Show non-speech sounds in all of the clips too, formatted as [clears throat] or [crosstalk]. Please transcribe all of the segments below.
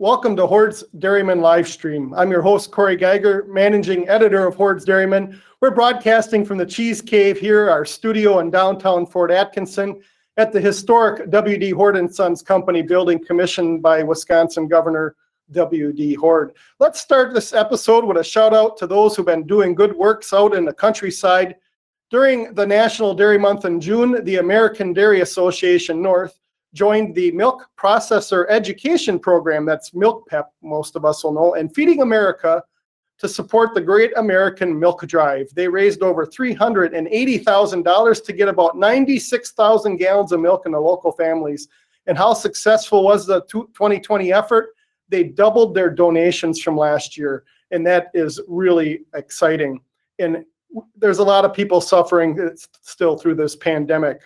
Welcome to Hoard's Dairyman live stream. I'm your host, Corey Geiger, managing editor of Hoard's Dairyman. We're broadcasting from the Cheese Cave here, our studio in downtown Fort Atkinson, at the historic W.D. Hoard and Sons Company building commissioned by Wisconsin Governor W.D. Hoard. Let's start this episode with a shout out to those who've been doing good works out in the countryside. During the National Dairy Month in June, the American Dairy Association North joined the Milk Processor Education Program, that's Milk PEP, most of us will know, and Feeding America to support the Great American Milk Drive. They raised over $380,000 to get about 96,000 gallons of milk in the local families. And how successful was the 2020 effort? They doubled their donations from last year, and that is really exciting. And there's a lot of people suffering uh, still through this pandemic.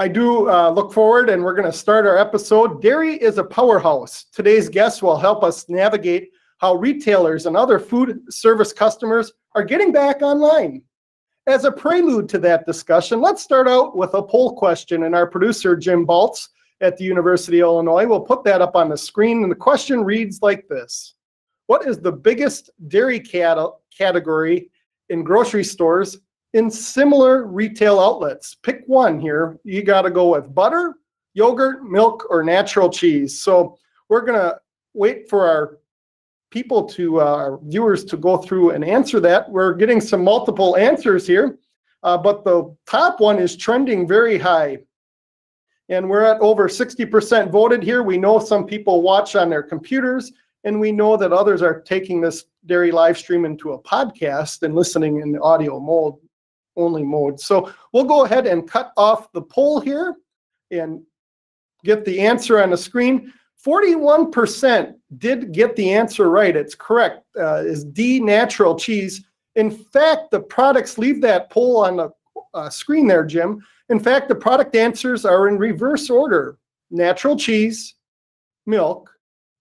I do uh, look forward, and we're going to start our episode. Dairy is a powerhouse. Today's guest will help us navigate how retailers and other food service customers are getting back online. As a prelude to that discussion, let's start out with a poll question, and our producer, Jim Baltz at the University of Illinois, will put that up on the screen. And the question reads like this What is the biggest dairy cat- category in grocery stores in similar retail outlets. Pick one here. You got to go with butter, yogurt, milk, or natural cheese. So we're going to wait for our people to, uh, our viewers to go through and answer that. We're getting some multiple answers here, uh, but the top one is trending very high. And we're at over 60% voted here. We know some people watch on their computers, and we know that others are taking this dairy live stream into a podcast and listening in audio mode only mode. So we'll go ahead and cut off the poll here and get the answer on the screen. 41% did get the answer right. It's correct. Uh, is D natural cheese. In fact, the products leave that poll on the uh, screen there, Jim. In fact, the product answers are in reverse order natural cheese, milk,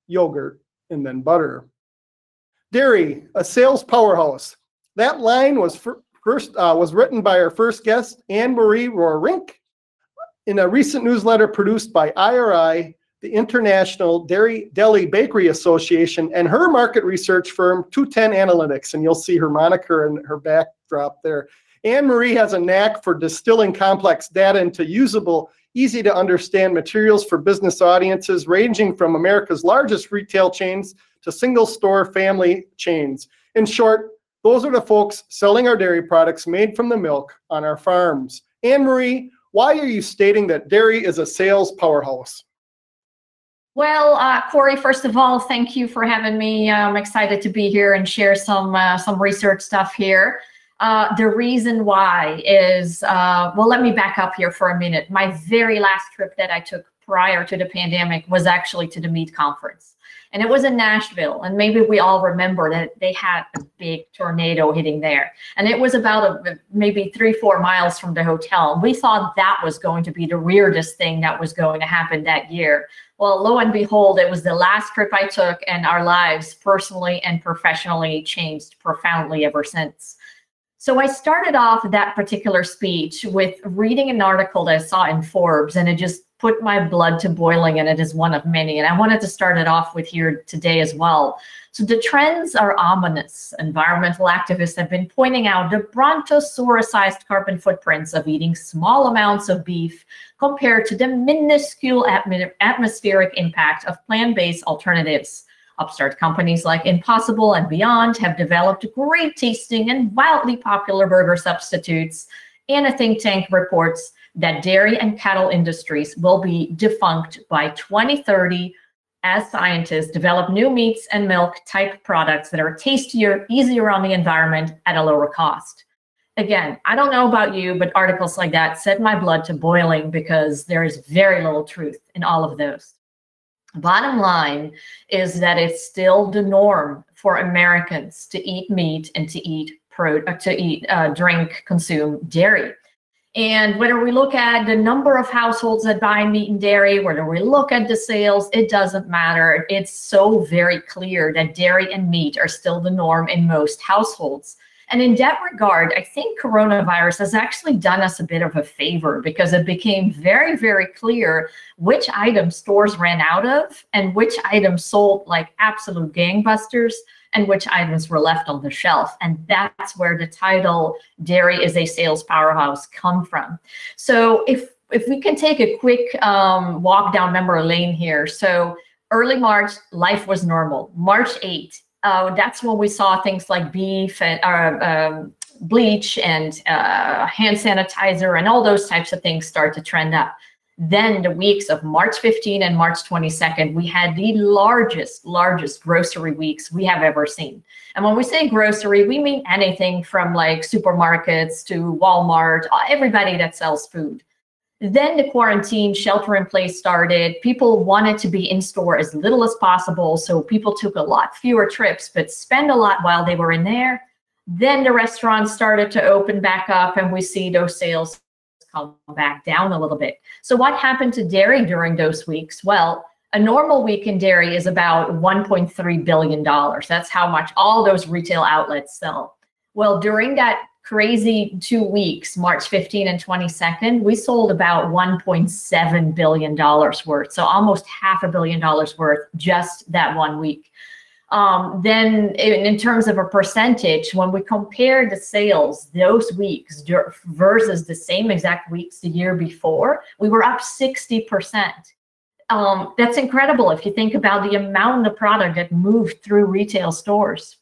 yogurt, and then butter. Dairy, a sales powerhouse. That line was for, first uh, was written by our first guest, Anne Marie Roerink, in a recent newsletter produced by IRI, the International Dairy Deli Bakery Association, and her market research firm, 210 Analytics. And you'll see her moniker and her backdrop there. Anne Marie has a knack for distilling complex data into usable, easy to understand materials for business audiences, ranging from America's largest retail chains to single store family chains. In short, those are the folks selling our dairy products made from the milk on our farms. Anne Marie, why are you stating that dairy is a sales powerhouse? Well, uh, Corey, first of all, thank you for having me. I'm excited to be here and share some uh, some research stuff here. Uh, the reason why is, uh, well, let me back up here for a minute. My very last trip that I took prior to the pandemic was actually to the meat conference and it was in Nashville. And maybe we all remember that they had a big tornado hitting there, and it was about a, maybe three, four miles from the hotel. We thought that was going to be the weirdest thing that was going to happen that year. Well, lo and behold, it was the last trip I took, and our lives, personally and professionally, changed profoundly ever since. So I started off that particular speech with reading an article that I saw in Forbes, and it just put my blood to boiling, and it is one of many. And I wanted to start it off with here today as well. So the trends are ominous. Environmental activists have been pointing out the brontosaurus-sized carbon footprints of eating small amounts of beef compared to the minuscule atm atmospheric impact of plant-based alternatives. Upstart companies like Impossible and Beyond have developed great tasting and wildly popular burger substitutes. And a think tank reports that dairy and cattle industries will be defunct by 2030 as scientists develop new meats and milk type products that are tastier, easier on the environment at a lower cost. Again, I don't know about you, but articles like that set my blood to boiling because there is very little truth in all of those. Bottom line is that it's still the norm for Americans to eat meat and to eat pro uh, to eat uh, drink consume dairy. And whether we look at the number of households that buy meat and dairy, whether we look at the sales, it doesn't matter. It's so very clear that dairy and meat are still the norm in most households. And in that regard, I think coronavirus has actually done us a bit of a favor because it became very, very clear which items stores ran out of and which items sold like absolute gangbusters and which items were left on the shelf. And that's where the title Dairy is a Sales Powerhouse come from. So if if we can take a quick um, walk down memory lane here. So early March, life was normal. March 8, uh, that's when we saw things like beef and uh, um, bleach and uh, hand sanitizer and all those types of things start to trend up. Then the weeks of March 15 and March 22nd, we had the largest, largest grocery weeks we have ever seen. And when we say grocery, we mean anything from like supermarkets to Walmart, uh, everybody that sells food. Then the quarantine shelter in place started. People wanted to be in store as little as possible. So people took a lot fewer trips, but spend a lot while they were in there. Then the restaurants started to open back up, and we see those sales come back down a little bit. So, what happened to dairy during those weeks? Well, a normal week in dairy is about $1.3 billion. That's how much all those retail outlets sell. Well, during that crazy two weeks, March 15 and 22nd, we sold about $1.7 billion worth. So almost half a billion dollars worth just that one week. Um, then in, in, terms of a percentage, when we compare the sales those weeks versus the same exact weeks the year before, we were up 60%. Um, that's incredible if you think about the amount of product that moved through retail stores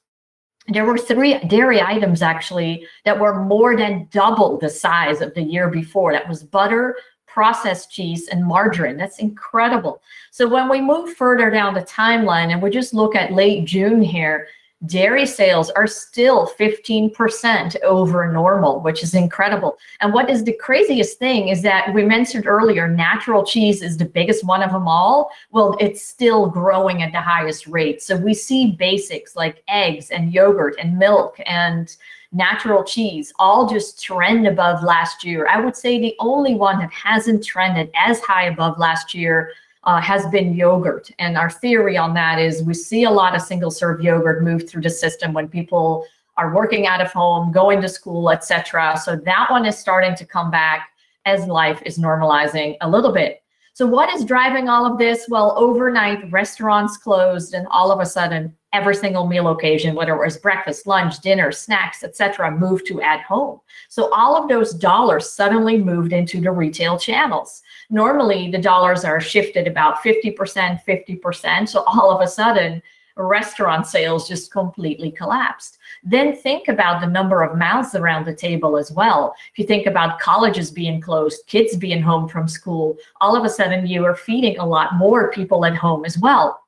there were three dairy items actually that were more than double the size of the year before. That was butter, processed cheese, and margarine. That's incredible. So when we move further down the timeline and we just look at late June here, dairy sales are still 15% over normal, which is incredible. And what is the craziest thing is that we mentioned earlier, natural cheese is the biggest one of them all. Well, it's still growing at the highest rate. So we see basics like eggs and yogurt and milk and natural cheese all just trend above last year. I would say the only one that hasn't trended as high above last year uh, has been yogurt. And our theory on that is we see a lot of single serve yogurt move through the system when people are working out of home, going to school, etc. So that one is starting to come back as life is normalizing a little bit. So what is driving all of this? Well, overnight restaurants closed and all of a sudden every single meal occasion, whether it was breakfast, lunch, dinner, snacks, etc., moved to at home. So all of those dollars suddenly moved into the retail channels. Normally, the dollars are shifted about 50%, 50%. So all of a sudden, restaurant sales just completely collapsed. Then think about the number of mouths around the table as well. If you think about colleges being closed, kids being home from school, all of a sudden you are feeding a lot more people at home as well.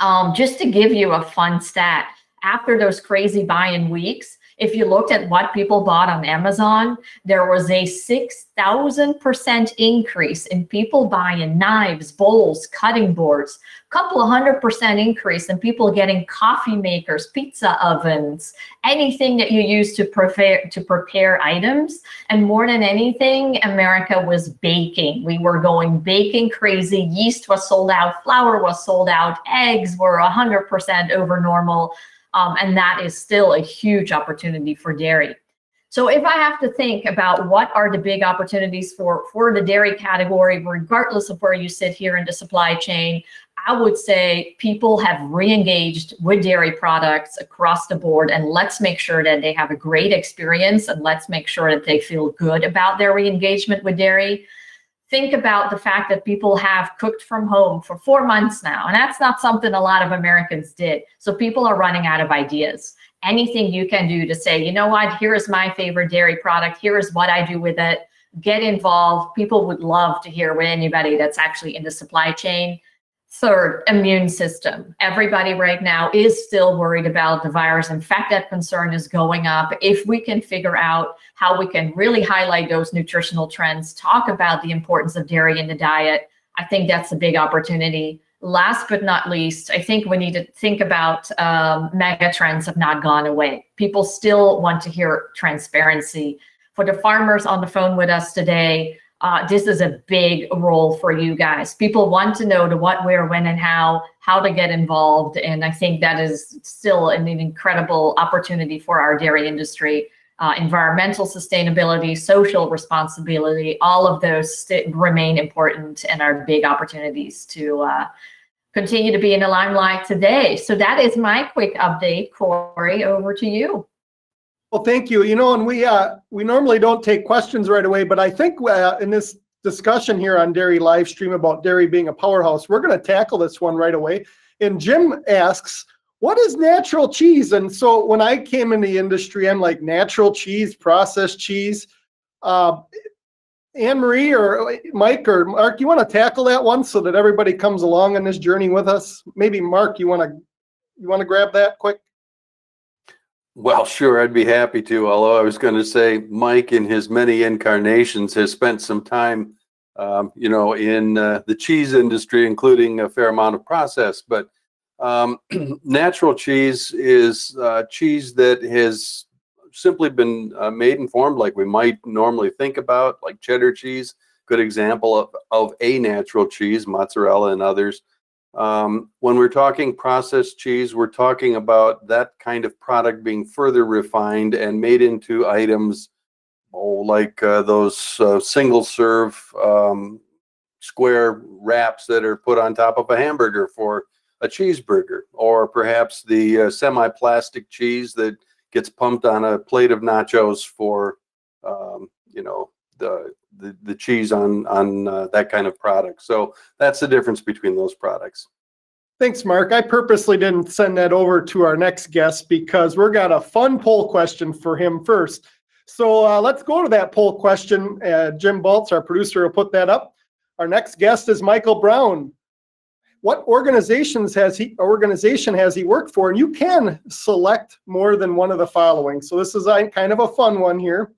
Um, just to give you a fun stat, after those crazy buy-in weeks, if you looked at what people bought on Amazon, there was a 6,000% increase in people buying knives, bowls, cutting boards, a couple of hundred percent increase in people getting coffee makers, pizza ovens, anything that you use to prepare to prepare items. And more than anything, America was baking. We were going baking crazy. Yeast was sold out, flour was sold out, eggs were 100% over normal. Um, and that is still a huge opportunity for dairy. So if I have to think about what are the big opportunities for, for the dairy category, regardless of where you sit here in the supply chain, I would say people have re-engaged with dairy products across the board and let's make sure that they have a great experience and let's make sure that they feel good about their re-engagement with dairy think about the fact that people have cooked from home for four months now. And that's not something a lot of Americans did. So people are running out of ideas. Anything you can do to say, you know what, here is my favorite dairy product, here is what I do with it. Get involved. People would love to hear with anybody that's actually in the supply chain Third, immune system. Everybody right now is still worried about the virus. In fact, that concern is going up. If we can figure out how we can really highlight those nutritional trends, talk about the importance of dairy in the diet, I think that's a big opportunity. Last but not least, I think we need to think about um, mega trends have not gone away. People still want to hear transparency. For the farmers on the phone with us today, uh, this is a big role for you guys. People want to know the what, where, when, and how, how to get involved. And I think that is still an incredible opportunity for our dairy industry. Uh, environmental sustainability, social responsibility, all of those remain important and are big opportunities to uh, continue to be in the limelight today. So that is my quick update. Corey, over to you. Well, thank you. You know, and we uh, we normally don't take questions right away, but I think uh, in this discussion here on Dairy Live Stream about dairy being a powerhouse, we're going to tackle this one right away. And Jim asks, "What is natural cheese?" And so when I came in the industry, I'm like natural cheese, processed cheese. Uh, Anne Marie or Mike or Mark, you want to tackle that one so that everybody comes along on this journey with us? Maybe Mark, you want to you want to grab that quick? Well, sure, I'd be happy to. Although I was going to say, Mike, in his many incarnations, has spent some time, um, you know, in uh, the cheese industry, including a fair amount of process. But um, [clears throat] natural cheese is uh, cheese that has simply been uh, made and formed like we might normally think about, like cheddar cheese. Good example of, of a natural cheese, mozzarella and others. Um, when we're talking processed cheese, we're talking about that kind of product being further refined and made into items oh, like uh, those uh, single serve um, square wraps that are put on top of a hamburger for a cheeseburger, or perhaps the uh, semi plastic cheese that gets pumped on a plate of nachos for, um, you know, the the, the cheese on on uh, that kind of product. So that's the difference between those products. Thanks, Mark. I purposely didn't send that over to our next guest because we're got a fun poll question for him first. So uh, let's go to that poll question. Uh, Jim Baltz, our producer, will put that up. Our next guest is Michael Brown. What organizations has he organization has he worked for? And you can select more than one of the following. So this is a, kind of a fun one here.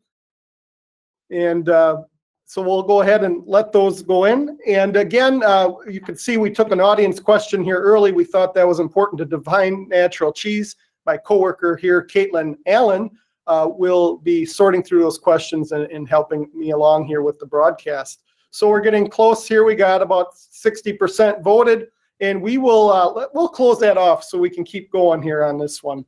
And uh, so we'll go ahead and let those go in. And again, uh, you can see we took an audience question here early. We thought that was important to define natural cheese. My coworker here, Caitlin Allen, uh, will be sorting through those questions and, and, helping me along here with the broadcast. So we're getting close here. We got about 60% voted, and we will uh, we'll close that off so we can keep going here on this one.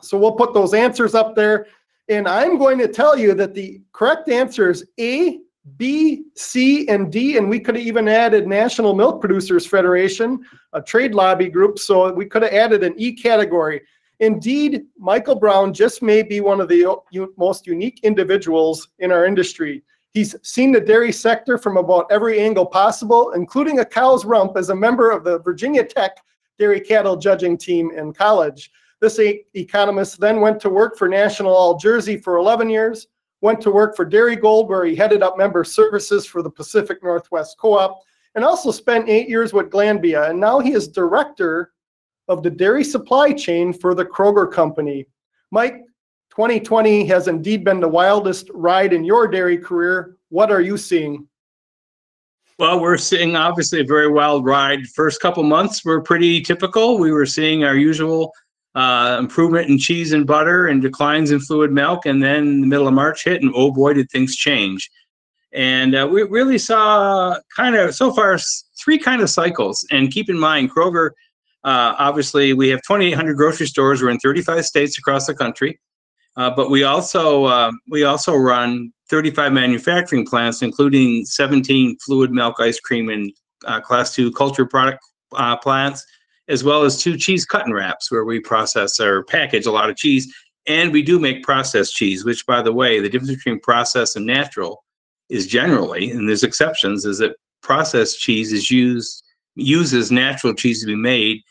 So we'll put those answers up there. And I'm going to tell you that the correct answer is A, B, C, and D, and we could have even added National Milk Producers Federation, a trade lobby group, so we could have added an E category. Indeed, Michael Brown just may be one of the most unique individuals in our industry. He's seen the dairy sector from about every angle possible, including a cow's rump as a member of the Virginia Tech dairy cattle judging team in college. This economist then went to work for National All Jersey for 11 years, went to work for Darigold, where he headed up member services for the Pacific Northwest Co-op, and also spent eight years with Glanbia. And now he is director of the dairy supply chain for the Kroger Company. Mike, 2020 has indeed been the wildest ride in your dairy career. What are you seeing? Well, we're seeing obviously a very wild ride. First couple months were pretty typical. We were seeing our usual uh, improvement in cheese and butter and declines in fluid milk. And then the middle of March hit, and oh boy, did things change. And uh, we really saw kind of so far three kind of cycles. And keep in mind, Kroger, uh, obviously, we have 2,800 grocery stores. We're in 35 states across the country. Uh, but we also uh, we also run 35 manufacturing plants, including 17 fluid milk ice cream and uh, class two culture product uh, plants, as well as two cheese cut and wraps where we process or package a lot of cheese. And we do make processed cheese, which, by the way, the difference between processed and natural is generally, and there's exceptions, is that processed cheese is used uses natural cheese to be made.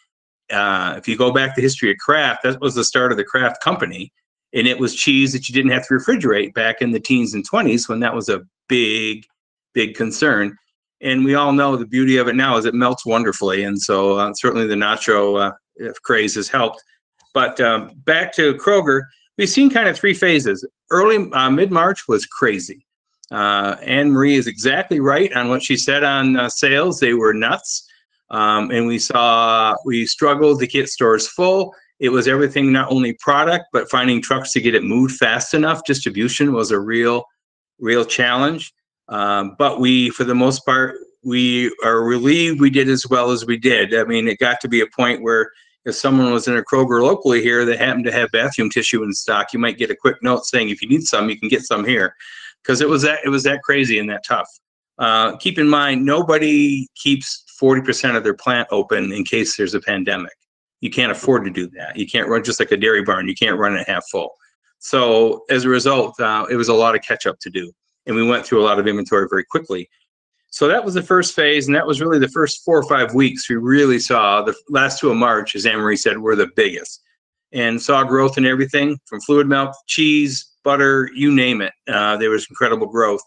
Uh, if you go back to the history of Kraft, that was the start of the Kraft company, and it was cheese that you didn't have to refrigerate back in the teens and 20s when that was a big, big concern and we all know the beauty of it now is it melts wonderfully, and so uh, certainly the nacho uh, craze has helped. But um, back to Kroger, we've seen kind of three phases. Early uh, mid March was crazy. Uh, Anne Marie is exactly right on what she said on uh, sales; they were nuts, um, and we saw we struggled to get stores full. It was everything, not only product, but finding trucks to get it moved fast enough. Distribution was a real, real challenge. Um, but we, for the most part, we are relieved we did as well as we did. I mean, it got to be a point where if someone was in a Kroger locally here that happened to have bathroom tissue in stock, you might get a quick note saying, if you need some, you can get some here. Because it was that it was that crazy and that tough. Uh, keep in mind, nobody keeps 40% of their plant open in case there's a pandemic. You can't afford to do that. You can't run just like a dairy barn. You can't run it half full. So as a result, uh, it was a lot of catch up to do. And we went through a lot of inventory very quickly. So that was the first phase, and that was really the first four or five weeks we really saw the last two of March, as Anne Marie said, were the biggest, and saw growth in everything from fluid milk, cheese, butter, you name it. Uh, there was incredible growth.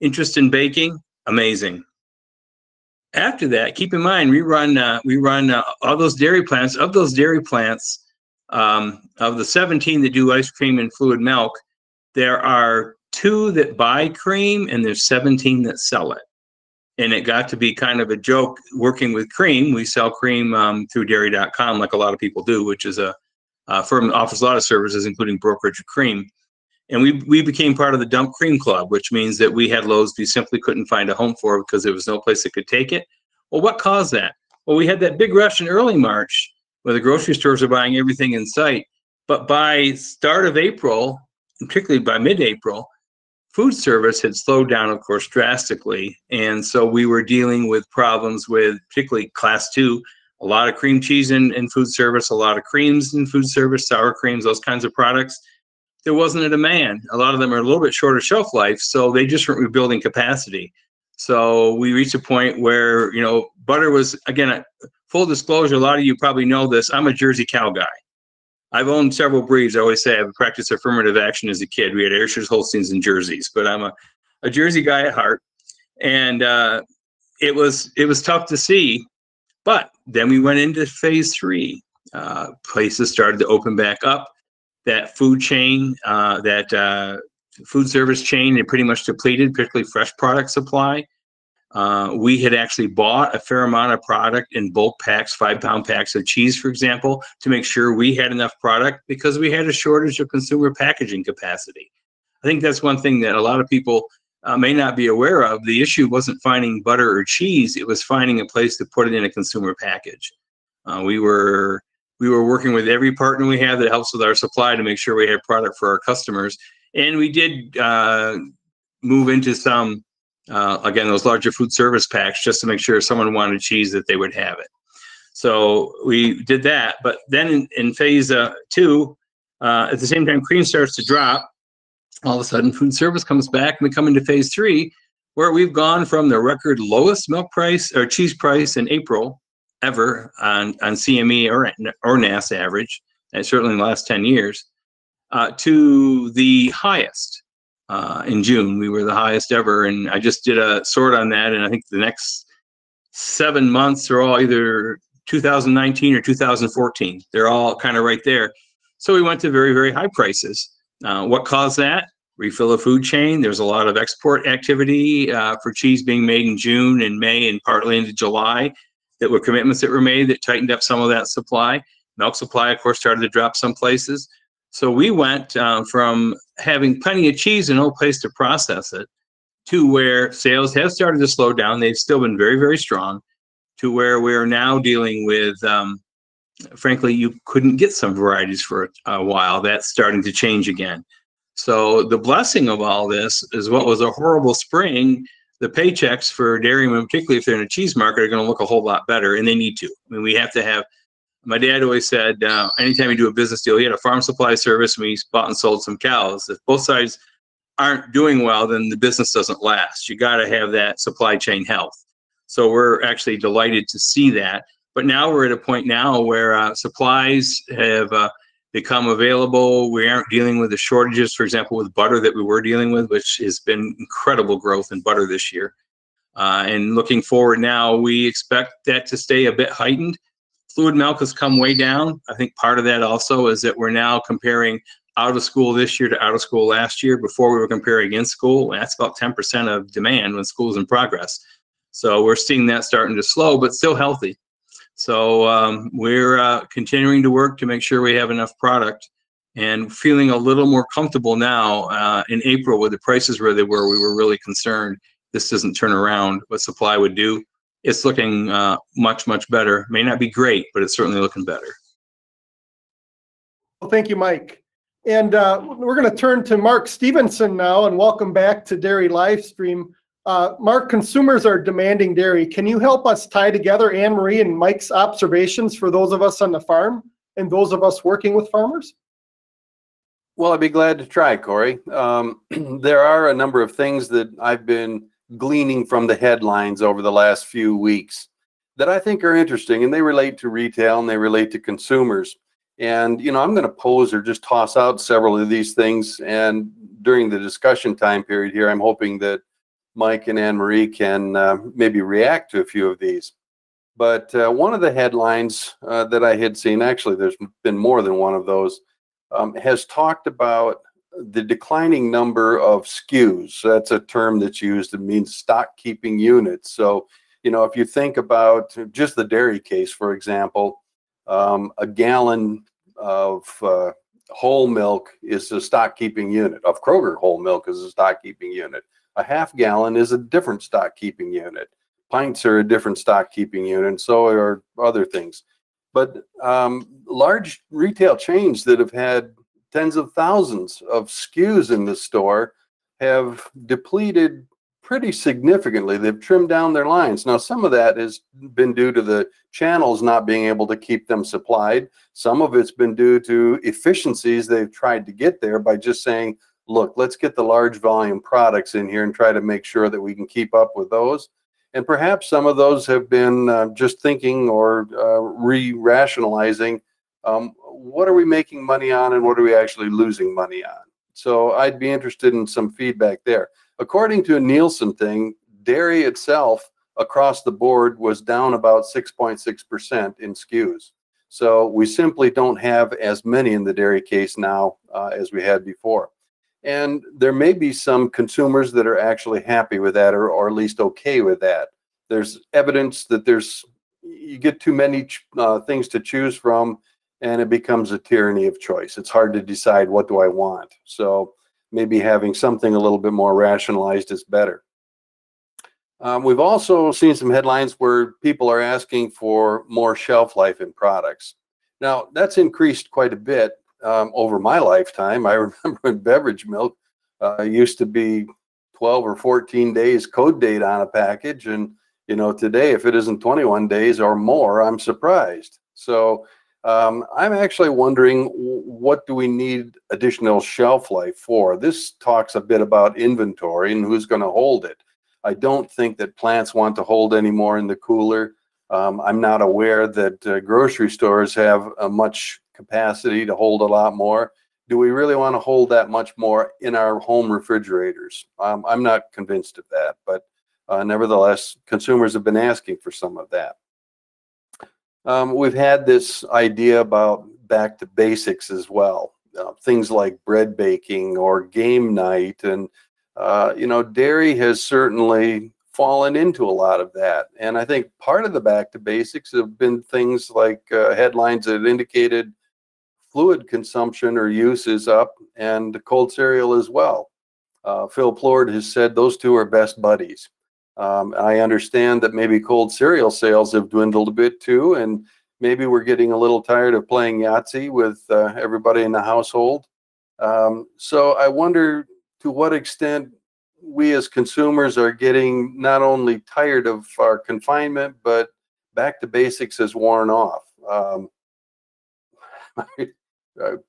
Interest in baking, amazing. After that, keep in mind we run uh, we run uh, all those dairy plants. Of those dairy plants, um, of the 17 that do ice cream and fluid milk, there are two that buy cream, and there's 17 that sell it and it got to be kind of a joke working with cream. We sell cream um, through dairy.com, like a lot of people do, which is a, a firm that offers a lot of services, including brokerage of cream. And we, we became part of the Dump Cream Club, which means that we had loads we simply couldn't find a home for because there was no place that could take it. Well, what caused that? Well, we had that big rush in early March where the grocery stores are buying everything in sight. But by start of April, particularly by mid-April, food service had slowed down, of course, drastically. And so we were dealing with problems with particularly class two, a lot of cream cheese in, in food service, a lot of creams in food service, sour creams, those kinds of products. There wasn't a demand. A lot of them are a little bit shorter shelf life, so they just weren't rebuilding capacity. So we reached a point where, you know, butter was, again, full disclosure, a lot of you probably know this. I'm a Jersey cow guy. I've owned several breeds. I always say I've practiced affirmative action as a kid. We had Ayrshires, Holsteins, and Jerseys, but I'm a, a Jersey guy at heart. And uh, it was it was tough to see, but then we went into phase three. Uh, places started to open back up. That food chain, uh, that uh, food service chain, it pretty much depleted, particularly fresh product supply. Uh, we had actually bought a fair amount of product in bulk packs, five pound packs of cheese, for example, to make sure we had enough product because we had a shortage of consumer packaging capacity. I think that's one thing that a lot of people uh, may not be aware of. The issue wasn't finding butter or cheese; it was finding a place to put it in a consumer package. Uh, we were we were working with every partner we have that helps with our supply to make sure we had product for our customers, and we did uh, move into some uh, again, those larger food service packs just to make sure if someone wanted cheese that they would have it. So we did that. But then in, phase uh, two, uh, at the same time, cream starts to drop. All of a sudden, food service comes back, and we come into phase three, where we've gone from the record lowest milk price or cheese price in April ever on, on CME or, or NASS average, and certainly in the last 10 years, uh, to the highest uh, in June. We were the highest ever, and I just did a sort on that, and I think the next seven months are all either 2019 or 2014. They're all kind of right there. So we went to very, very high prices. Uh, what caused that? Refill the food chain. There's a lot of export activity uh, for cheese being made in June and May and partly into July. That were commitments that were made that tightened up some of that supply. Milk supply, of course, started to drop some places. So we went um, from having plenty of cheese and no place to process it to where sales have started to slow down. They've still been very, very strong to where we're now dealing with, um, frankly, you couldn't get some varieties for a while. That's starting to change again. So the blessing of all this is what was a horrible spring. The paychecks for dairymen, particularly if they're in a cheese market, are going to look a whole lot better, and they need to. I mean, we have to have my dad always said, uh, anytime you do a business deal, he had a farm supply service and we bought and sold some cows. If both sides aren't doing well, then the business doesn't last. You got to have that supply chain health. So we're actually delighted to see that. But now we're at a point now where uh, supplies have uh, become available. We aren't dealing with the shortages, for example, with butter that we were dealing with, which has been incredible growth in butter this year. Uh, and looking forward now, we expect that to stay a bit heightened fluid milk has come way down. I think part of that also is that we're now comparing out of school this year to out of school last year. Before we were comparing in school, and that's about 10% of demand when school's in progress. So we're seeing that starting to slow, but still healthy. So um, we're uh, continuing to work to make sure we have enough product and feeling a little more comfortable now uh, in April with the prices where they were. We were really concerned. this doesn't turn around, what supply would do. It's looking uh, much, much better. May not be great, but it's certainly looking better. Well, thank you, Mike. And uh, we're going to turn to Mark Stephenson now and welcome back to Dairy Livestream. Uh, Mark, consumers are demanding dairy. Can you help us tie together Anne Marie and Mike's observations for those of us on the farm and those of us working with farmers? Well, I'd be glad to try, Corey. Um, [clears throat] there are a number of things that I've been gleaning from the headlines over the last few weeks that I think are interesting, and they relate to retail and they relate to consumers. And, you know, I'm going to pose or just toss out several of these things. And during the discussion time period here, I'm hoping that Mike and Anne Marie can uh, maybe react to a few of these. But uh, one of the headlines uh, that I had seen, actually, there's been more than one of those, um, has talked about the declining number of SKUs. That's a term that's used. It means stock keeping units. So, you know, if you think about just the dairy case, for example, um, a gallon of uh, whole milk is a stock keeping unit. Of Kroger whole milk is a stock keeping unit. A half gallon is a different stock keeping unit. Pints are a different stock keeping unit, so are other things. But um, large retail chains that have had tens of thousands of SKUs in the store have depleted pretty significantly. They've trimmed down their lines. Now, some of that has been due to the channels not being able to keep them supplied. Some of it's been due to efficiencies they've tried to get there by just saying, look, let's get the large volume products in here and try to make sure that we can keep up with those. And perhaps some of those have been uh, just thinking or uh, re rationalizing um, what are we making money on and what are we actually losing money on. So I'd be interested in some feedback there. According to a Nielsen thing, dairy itself across the board was down about 6.6% in SKUs. So we simply don't have as many in the dairy case now uh, as we had before. And there may be some consumers that are actually happy with that or, or at least okay with that. There's evidence that there's you get too many uh, things to choose from and it becomes a tyranny of choice. It's hard to decide what do I want. So maybe having something a little bit more rationalized is better. Um, we've also seen some headlines where people are asking for more shelf life in products. Now, that's increased quite a bit um, over my lifetime. [laughs] I remember when beverage milk uh, used to be 12 or 14 days code date on a package. And, you know, today, if it isn't 21 days or more, I'm surprised. So um, I'm actually wondering what do we need additional shelf life for? This talks a bit about inventory and who's going to hold it. I don't think that plants want to hold any more in the cooler. Um, I'm not aware that uh, grocery stores have a much capacity to hold a lot more. Do we really want to hold that much more in our home refrigerators? Um, I'm not convinced of that, but uh, nevertheless, consumers have been asking for some of that. Um, we've had this idea about back to basics as well. Uh, things like bread baking or game night. And, uh, you know, dairy has certainly fallen into a lot of that. And I think part of the back to basics have been things like uh, headlines that indicated fluid consumption or use is up and cold cereal as well. Uh, Phil Plourd has said those two are best buddies. Um, I understand that maybe cold cereal sales have dwindled a bit too, and maybe we're getting a little tired of playing Yahtzee with uh, everybody in the household. Um, so I wonder to what extent we as consumers are getting not only tired of our confinement, but back to basics has worn off. Um, [laughs]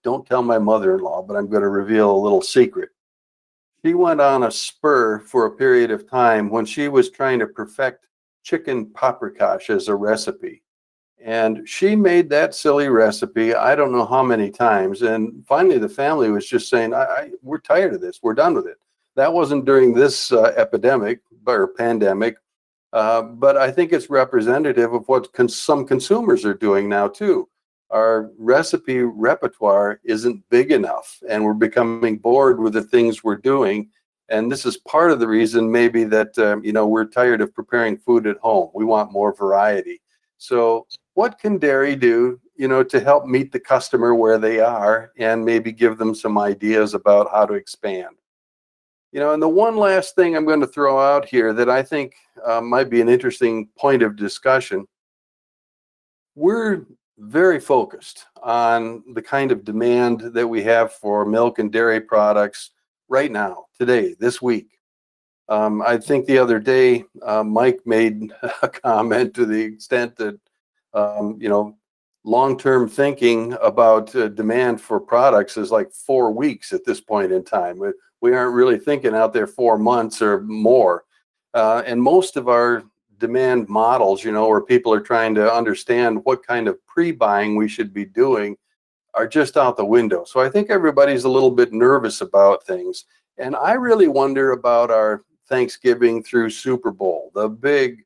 don't tell my mother-in-law, but I'm going to reveal a little secret she went on a spur for a period of time when she was trying to perfect chicken paprikash as a recipe. And she made that silly recipe, I don't know how many times. And finally, the family was just saying, I, I We're tired of this. We're done with it. That wasn't during this uh, epidemic or pandemic, uh, but I think it's representative of what cons- some consumers are doing now, too our recipe repertoire isn't big enough and we're becoming bored with the things we're doing. And this is part of the reason maybe that um, you know we're tired of preparing food at home. We want more variety. So what can dairy do you know to help meet the customer where they are and maybe give them some ideas about how to expand? You know, and the one last thing I'm going to throw out here that I think uh, might be an interesting point of discussion. We're very focused on the kind of demand that we have for milk and dairy products right now, today, this week. Um, I think the other day, uh, Mike made [laughs] a comment to the extent that, um, you know, long-term thinking about uh, demand for products is like four weeks at this point in time. We, we aren't really thinking out there four months or more. Uh, and most of our demand models, you know, where people are trying to understand what kind of pre-buying we should be doing are just out the window. So I think everybody's a little bit nervous about things. And I really wonder about our Thanksgiving through Super Bowl, the big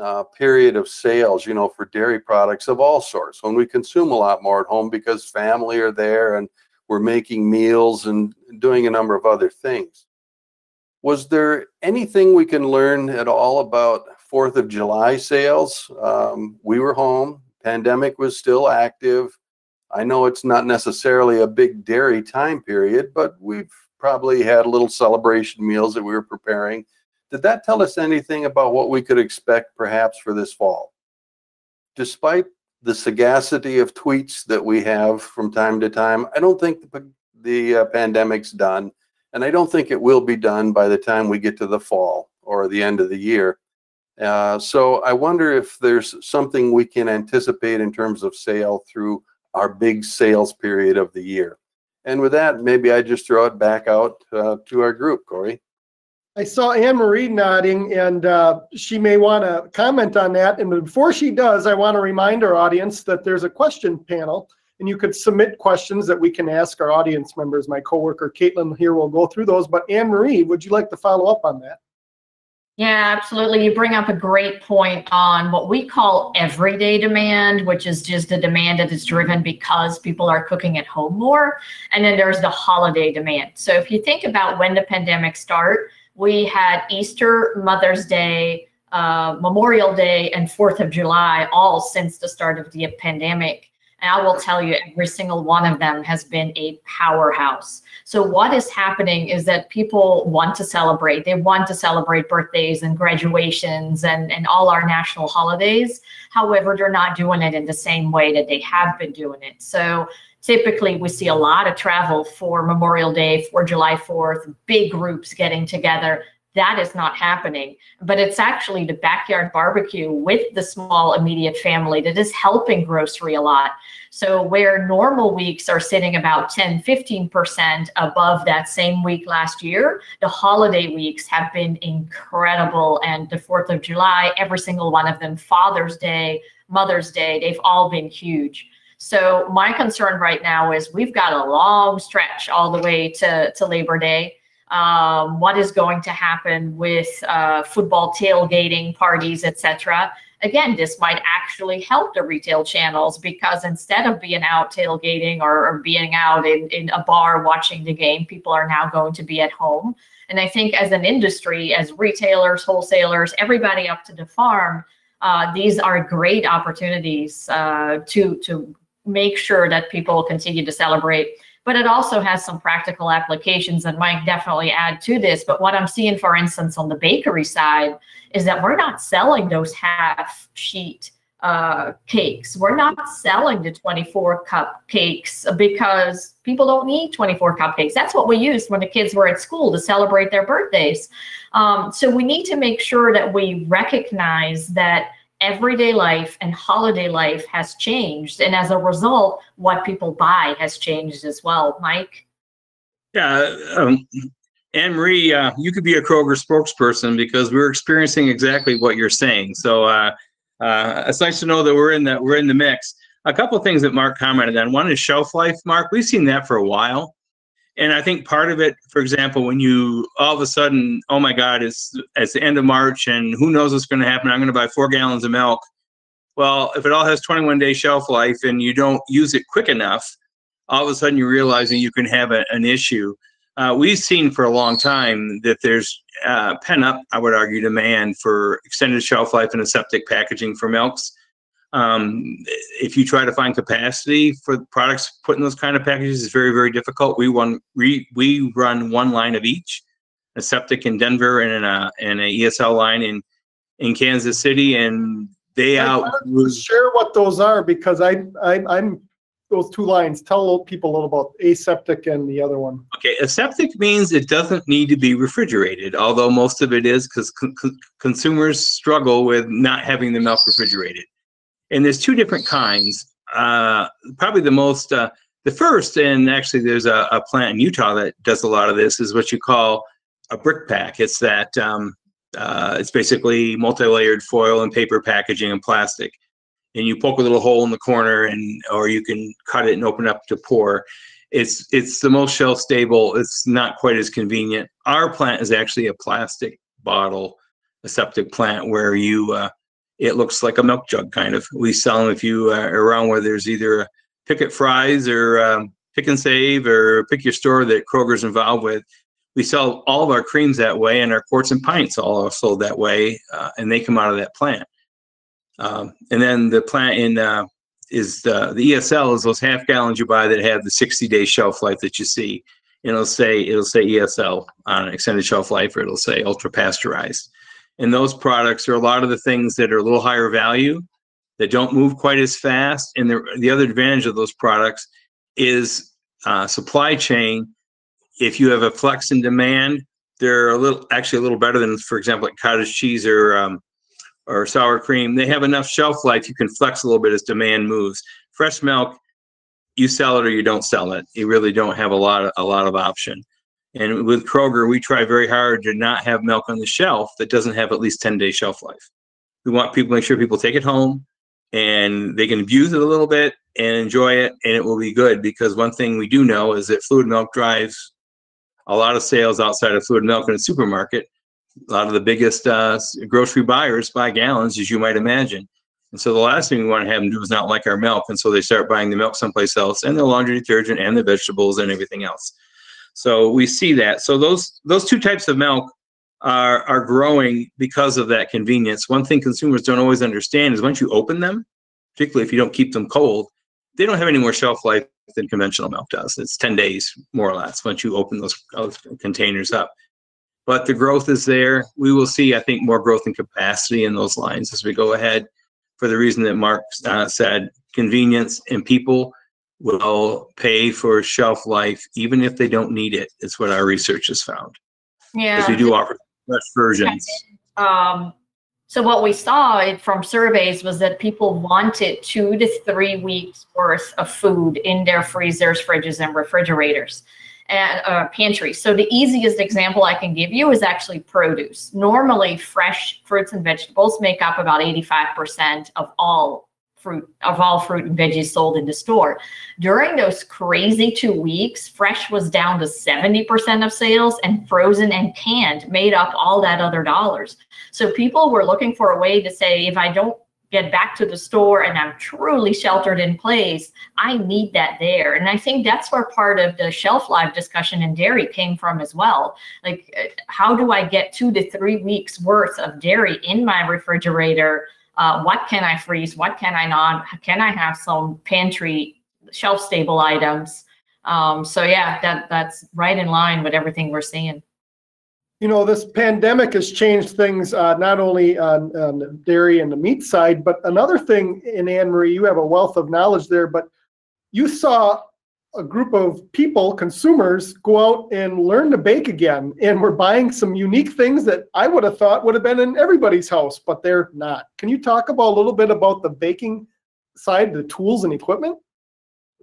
uh, period of sales, you know, for dairy products of all sorts. When we consume a lot more at home because family are there and we're making meals and doing a number of other things. Was there anything we can learn at all about Fourth of July sales? Um, we were home. Pandemic was still active. I know it's not necessarily a big dairy time period, but we've probably had little celebration meals that we were preparing. Did that tell us anything about what we could expect perhaps for this fall? Despite the sagacity of tweets that we have from time to time, I don't think the, the uh, pandemic's done. And I don't think it will be done by the time we get to the fall or the end of the year. Uh, so I wonder if there's something we can anticipate in terms of sale through our big sales period of the year. And with that, maybe I just throw it back out uh, to our group, Corey. I saw Anne Marie nodding, and uh, she may want to comment on that. And before she does, I want to remind our audience that there's a question panel, and you could submit questions that we can ask our audience members. My coworker Caitlin here will go through those. But Anne Marie, would you like to follow up on that? Yeah, absolutely. You bring up a great point on what we call everyday demand, which is just a demand that is driven because people are cooking at home more. And then there's the holiday demand. So if you think about when the pandemic started, we had Easter, Mother's Day, uh, Memorial Day, and 4th of July, all since the start of the pandemic. And I will tell you, every single one of them has been a powerhouse. So, what is happening is that people want to celebrate. They want to celebrate birthdays and graduations and, and all our national holidays. However, they're not doing it in the same way that they have been doing it. So, typically, we see a lot of travel for Memorial Day, for July 4th, big groups getting together that is not happening. But it's actually the backyard barbecue with the small immediate family that is helping grocery a lot. So, where normal weeks are sitting about 10, 15% above that same week last year, the holiday weeks have been incredible. And the 4th of July, every single one of them, Father's Day, Mother's Day, they've all been huge. So, my concern right now is we've got a long stretch all the way to, to Labor Day um, what is going to happen with uh, football tailgating parties, etc. Again, this might actually help the retail channels because instead of being out tailgating or, or being out in, in a bar watching the game, people are now going to be at home. And I think as an industry, as retailers, wholesalers, everybody up to the farm, uh, these are great opportunities uh, to to make sure that people continue to celebrate but it also has some practical applications that might definitely add to this. But what I'm seeing, for instance, on the bakery side is that we're not selling those half sheet uh, cakes. We're not selling the 24 cup cakes because people don't need 24 cupcakes. That's what we used when the kids were at school to celebrate their birthdays. Um, so we need to make sure that we recognize that everyday life and holiday life has changed. And as a result, what people buy has changed as well. Mike? Yeah. Um, Anne Marie, uh, you could be a Kroger spokesperson because we're experiencing exactly what you're saying. So uh, uh, it's nice to know that we're in that we're in the mix. A couple of things that Mark commented on. One is shelf life. Mark, we've seen that for a while and I think part of it, for example, when you all of a sudden, oh my God, it's it's the end of March and who knows what's going to happen? I'm going to buy four gallons of milk. Well, if it all has 21 day shelf life and you don't use it quick enough, all of a sudden you're realizing you can have a, an issue. Uh, we've seen for a long time that there's uh, pent up, I would argue, demand for extended shelf life and aseptic packaging for milks. Um, if you try to find capacity for products put in those kind of packages, it's very, very difficult. We run we, we run one line of each. aseptic in Denver and a and a ESL line in in Kansas City, and they out share what those are because I, I I'm those two lines. Tell people a little about aseptic and the other one. Okay, aseptic means it doesn't need to be refrigerated, although most of it is because co consumers struggle with not having the milk refrigerated. And there's two different kinds. Uh, probably the most, uh, the first, and actually there's a, a, plant in Utah that does a lot of this, is what you call a brick pack. It's that, um, uh, it's basically multi-layered foil and paper packaging and plastic and you poke a little hole in the corner and or you can cut it and open up to pour it's it's the most shelf stable it's not quite as convenient our plant is actually a plastic bottle aseptic plant where you uh, it looks like a milk jug kind of we sell them if you uh, around where there's either a picket fries or um, Pick 'n Save or pick your store that kroger's involved with we sell all of our creams that way and our quarts and pints all are sold that way uh, and they come out of that plant um, and then the plant in uh, is the, the ESL is those half gallons you buy that have the 60 day shelf life that you see. And it'll say it'll say ESL on an extended shelf life, or it'll say ultra pasteurized. And those products are a lot of the things that are a little higher value, that don't move quite as fast. And the the other advantage of those products is uh, supply chain. If you have a flex in demand, they're a little actually a little better than, for example, like cottage cheese or um, or sour cream, they have enough shelf life you can flex a little bit as demand moves. Fresh milk, you sell it or you don't sell it. You really don't have a lot of, a lot of option. And with Kroger, we try very hard to not have milk on the shelf that doesn't have at least 10 day shelf life. We want people make sure people take it home and they can abuse it a little bit and enjoy it and it will be good because one thing we do know is that fluid milk drives a lot of sales outside of fluid milk in a supermarket a lot of the biggest uh, grocery buyers buy gallons, as you might imagine. And so the last thing we want to have them do is not like our milk. And so they start buying the milk someplace else and the laundry detergent and the vegetables and everything else. So we see that. So those those two types of milk are are growing because of that convenience. One thing consumers don't always understand is once you open them, particularly if you don't keep them cold, they don't have any more shelf life than conventional milk does. It's 10 days more or less once you open those, containers up but the growth is there. We will see, I think, more growth in capacity in those lines as we go ahead for the reason that Mark uh, said, convenience and people will pay for shelf life even if they don't need it. It's what our research has found. Yeah. Because we do offer fresh versions. Um, so what we saw from surveys was that people wanted two to three weeks worth of food in their freezers, fridges, and refrigerators and uh, pantry. So the easiest example I can give you is actually produce. Normally, fresh fruits and vegetables make up about 85% of all fruit of all fruit and veggies sold in the store. During those crazy two weeks, fresh was down to 70% of sales and frozen and canned made up all that other dollars. So people were looking for a way to say, if I don't get back to the store and I'm truly sheltered in place, I need that there. And I think that's where part of the shelf life discussion in dairy came from as well. Like, uh, how do I get two to three weeks worth of dairy in my refrigerator? Uh, what can I freeze? What can I not? Can I have some pantry shelf stable items? Um, so yeah, that that's right in line with everything we're seeing you know, this pandemic has changed things uh, not only on, on, the dairy and the meat side, but another thing in Anne Marie, you have a wealth of knowledge there, but you saw a group of people, consumers, go out and learn to bake again. And we're buying some unique things that I would have thought would have been in everybody's house, but they're not. Can you talk about a little bit about the baking side, the tools and equipment?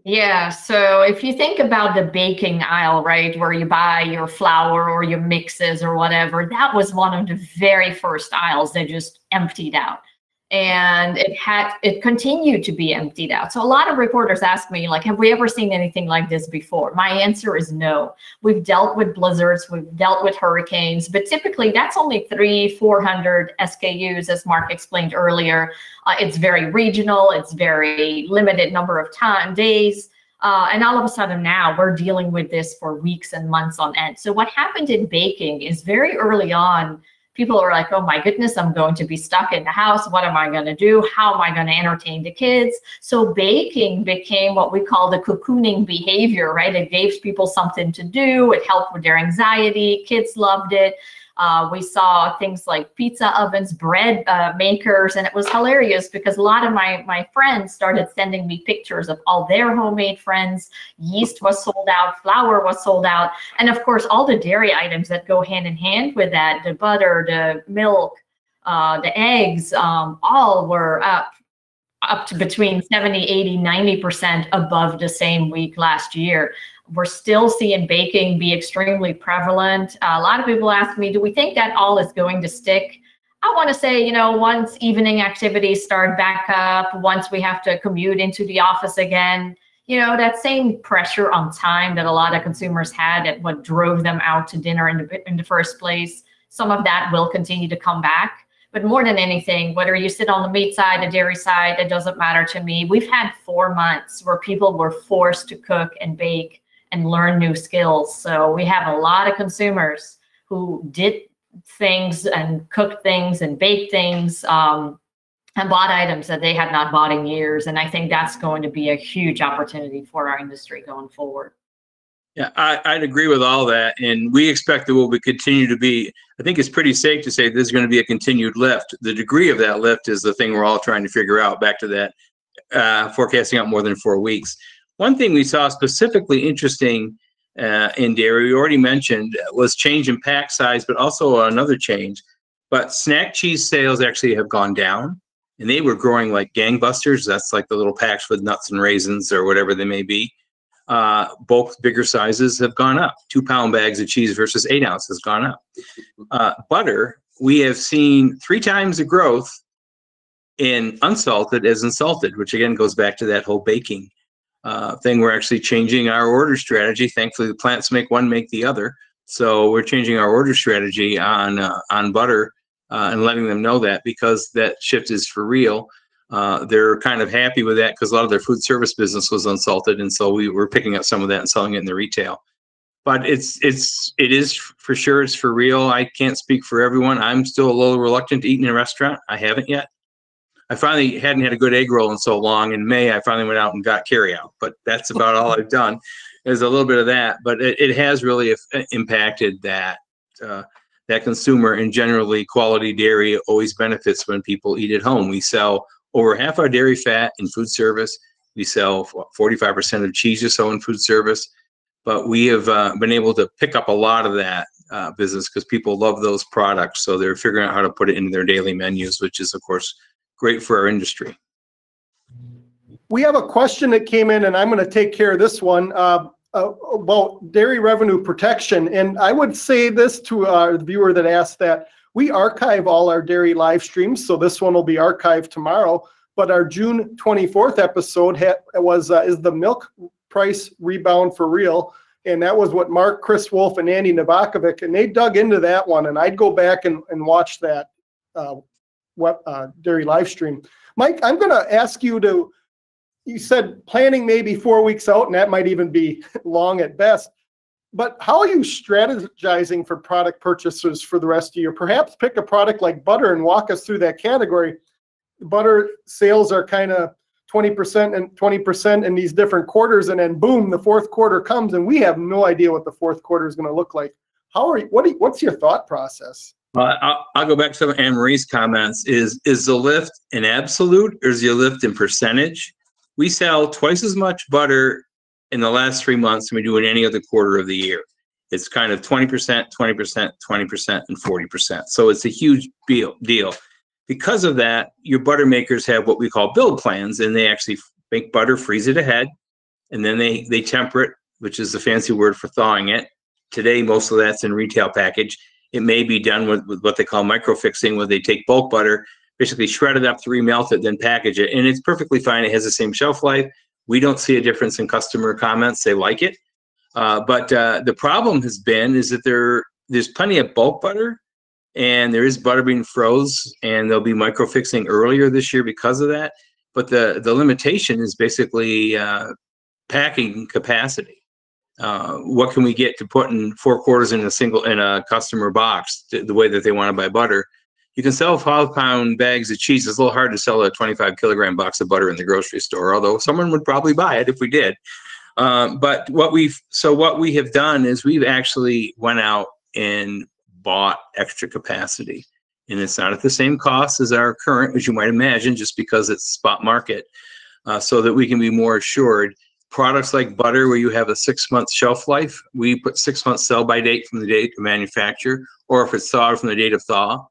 Yeah, so if you think about the baking aisle, right, where you buy your flour or your mixes or whatever, that was one of the very first aisles that just emptied out and it had it continued to be emptied out. So a lot of reporters ask me like have we ever seen anything like this before? My answer is no. We've dealt with blizzards we've dealt with hurricanes but typically that's only three 400 skus as mark explained earlier. Uh, it's very regional it's very limited number of time days uh, and all of a sudden now we're dealing with this for weeks and months on end. So what happened in baking is very early on people are like, oh my goodness, I'm going to be stuck in the house. What am I going to do? How am I going to entertain the kids? So baking became what we call the cocooning behavior, right? It gave people something to do. It helped with their anxiety. Kids loved it. Uh, we saw things like pizza ovens, bread uh, makers, and it was hilarious because a lot of my my friends started sending me pictures of all their homemade friends. Yeast was sold out, flour was sold out, and of course all the dairy items that go hand in hand with that: the butter, the milk, uh, the eggs, um, all were up up to between 70, 80, 90% above the same week last year we're still seeing baking be extremely prevalent. Uh, a lot of people ask me, do we think that all is going to stick? I want to say, you know, once evening activities start back up, once we have to commute into the office again, you know, that same pressure on time that a lot of consumers had at what drove them out to dinner in the, in the first place, some of that will continue to come back. But more than anything, whether you sit on the meat side, the dairy side, it doesn't matter to me. We've had four months where people were forced to cook and bake and learn new skills. So we have a lot of consumers who did things and cooked things and baked things um, and bought items that they had not bought in years. And I think that's going to be a huge opportunity for our industry going forward. Yeah, I, would agree with all that. And we expect that we will be continue to be, I think it's pretty safe to say there's going to be a continued lift. The degree of that lift is the thing we're all trying to figure out back to that uh, forecasting out more than four weeks. One thing we saw specifically interesting uh, in dairy, we already mentioned, was change in pack size, but also another change. But snack cheese sales actually have gone down, and they were growing like gangbusters. That's like the little packs with nuts and raisins or whatever they may be. Uh, both bigger sizes have gone up. Two pound bags of cheese versus eight ounces has gone up. Uh, butter, we have seen three times the growth in unsalted as insulted, which again goes back to that whole baking uh, thing. We're actually changing our order strategy. Thankfully, the plants make one, make the other. So we're changing our order strategy on uh, on butter uh, and letting them know that because that shift is for real. Uh, they're kind of happy with that because a lot of their food service business was unsalted, and so we were picking up some of that and selling it in the retail. But it's it's it is for sure it's for real. I can't speak for everyone. I'm still a little reluctant to eat in a restaurant. I haven't yet. I finally hadn't had a good egg roll in so long. In May, I finally went out and got carry out, but that's about all I've done. Is a little bit of that, but it, it has really impacted that uh, that consumer. And generally, quality dairy always benefits when people eat at home. We sell over half our dairy fat in food service. We sell 45% of cheese or so in food service, but we have uh, been able to pick up a lot of that uh, business because people love those products. So they're figuring out how to put it into their daily menus, which is, of course, great for our industry. We have a question that came in, and I'm going to take care of this one uh, uh, about dairy revenue protection. And I would say this to our viewer that asked that we archive all our dairy live streams, so this one will be archived tomorrow. But our June 24th episode was uh, is the milk price rebound for real, and that was what Mark, Chris Wolf, and Andy Novakovic, and they dug into that one, and I'd go back and, and watch that what uh, dairy live stream. Mike, I'm going to ask you to. You said planning maybe four weeks out, and that might even be [laughs] long at best. But how are you strategizing for product purchases for the rest of the year? Perhaps pick a product like butter and walk us through that category. Butter sales are kind of 20% and 20% in these different quarters, and then boom, the fourth quarter comes, and we have no idea what the fourth quarter is going to look like. How are you? What? Are you, what's your thought process? Uh, I'll, I'll, go back to some of Anne Marie's comments. Is is the lift in absolute or is the lift in percentage? We sell twice as much butter in the last three months than we do in any other quarter of the year. It's kind of 20%, 20%, 20%, and 40%. So it's a huge deal. Because of that, your butter makers have what we call build plans, and they actually make butter, freeze it ahead, and then they they temper it, which is the fancy word for thawing it. Today, most of that's in retail package it may be done with, with what they call microfixing, where they take bulk butter, basically shred it up to remelt it, then package it. And it's perfectly fine. It has the same shelf life. We don't see a difference in customer comments. They like it. Uh, but uh, the problem has been is that there there's plenty of bulk butter and there is butter being froze and there'll be microfixing earlier this year because of that. But the, the limitation is basically uh, packing capacity. Uh, what can we get to put in four quarters in a single in a customer box the way that they want to buy butter? You can sell five pound bags of cheese. It's a little hard to sell a 25 kilogram box of butter in the grocery store although someone would probably buy it if we did. Um, but what we've so what we have done is we've actually went out and bought extra capacity. And it's not at the same cost as our current as you might imagine just because it's spot market uh, so that we can be more assured products like butter where you have a six month shelf life we put six months sell by date from the date of manufacture or if it's thawed from the date of thaw.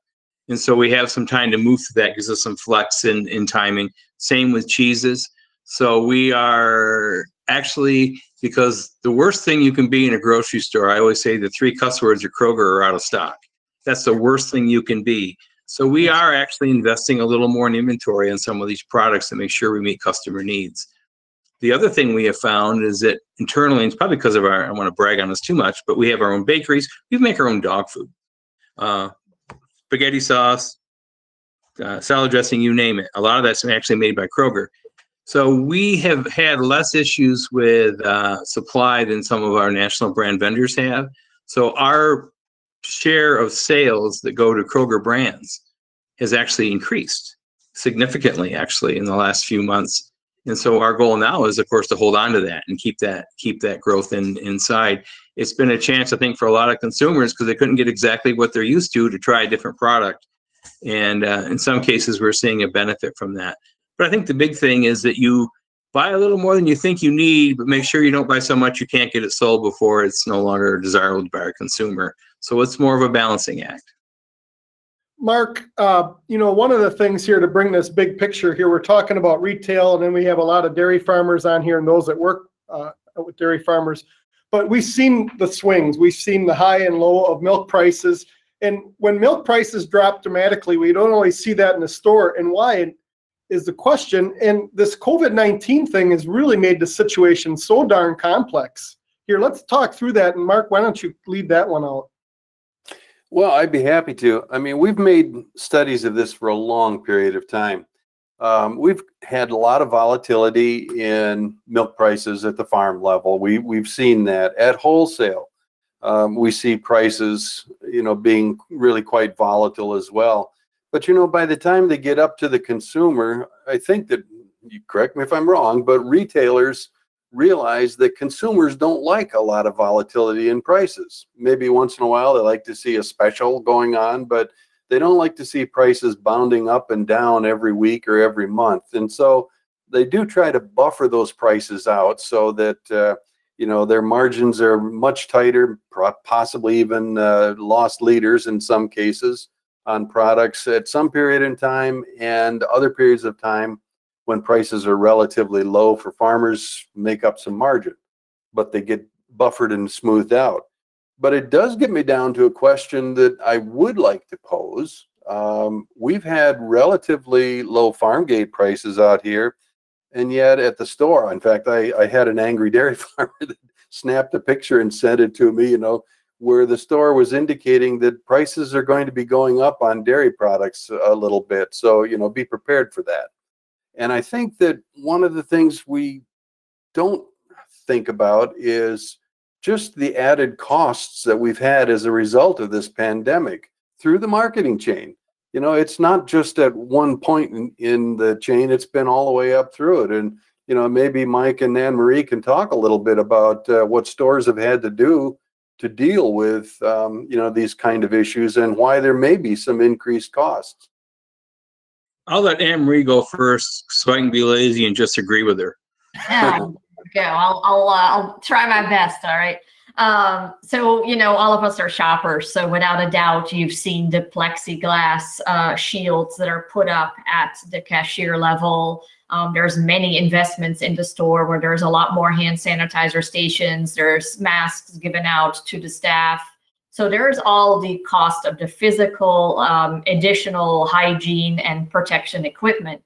And so we have some time to move through that gives us some flex in, in timing. Same with cheeses. So we are actually because the worst thing you can be in a grocery store i always say the three cuss words at kroger are out of stock. That's the worst thing you can be. So we are actually investing a little more in inventory on some of these products to make sure we meet customer needs the other thing we have found is that internally, it's probably because of our, I want to brag on this too much, but we have our own bakeries. We make our own dog food, uh, spaghetti sauce, uh, salad dressing, you name it. A lot of that's actually made by Kroger. So we have had less issues with uh, supply than some of our national brand vendors have. So our share of sales that go to Kroger brands has actually increased significantly, actually, in the last few months. And so our goal now is, of course, to hold on to that and keep that keep that growth in inside. It's been a chance, I think, for a lot of consumers because they couldn't get exactly what they're used to to try a different product. And uh, in some cases, we're seeing a benefit from that. But I think the big thing is that you buy a little more than you think you need, but make sure you don't buy so much you can't get it sold before it's no longer desirable by a consumer. So it's more of a balancing act. Mark, uh, you know, one of the things here to bring this big picture here, we're talking about retail, and then we have a lot of dairy farmers on here and those that work uh, with dairy farmers. But we've seen the swings, we've seen the high and low of milk prices. And when milk prices drop dramatically, we don't always see that in the store. And why is the question. And this COVID 19 thing has really made the situation so darn complex. Here, let's talk through that. And Mark, why don't you lead that one out? Well, I'd be happy to. I mean, we've made studies of this for a long period of time. Um, we've had a lot of volatility in milk prices at the farm level. We we've seen that at wholesale. Um, we see prices, you know, being really quite volatile as well. But you know, by the time they get up to the consumer, I think that you correct me if I'm wrong, but retailers realize that consumers don't like a lot of volatility in prices. Maybe once in a while they like to see a special going on, but they don't like to see prices bounding up and down every week or every month. And so they do try to buffer those prices out so that uh, you know their margins are much tighter, possibly even uh, loss leaders in some cases on products at some period in time and other periods of time when prices are relatively low for farmers make up some margin, but they get buffered and smoothed out. But it does get me down to a question that I would like to pose. Um, we've had relatively low farm gate prices out here, and yet at the store, in fact, I, I had an angry dairy [laughs] farmer that snapped a picture and sent it to me, you know, where the store was indicating that prices are going to be going up on dairy products a little bit. So, you know, be prepared for that. And I think that one of the things we don't think about is just the added costs that we've had as a result of this pandemic through the marketing chain. You know, it's not just at one point in, in the chain, it's been all the way up through it. And, you know, maybe Mike and Anne Marie can talk a little bit about uh, what stores have had to do to deal with, um, you know, these kind of issues and why there may be some increased costs. I'll let Anne Marie go first so I can be lazy and just agree with her. Yeah, go. I'll I'll uh, I'll try my best. All right. Um, so you know, all of us are shoppers. So without a doubt, you've seen the plexiglass uh, shields that are put up at the cashier level. Um, there's many investments in the store where there's a lot more hand sanitizer stations. There's masks given out to the staff. So there's all the cost of the physical, um, additional hygiene and protection equipment.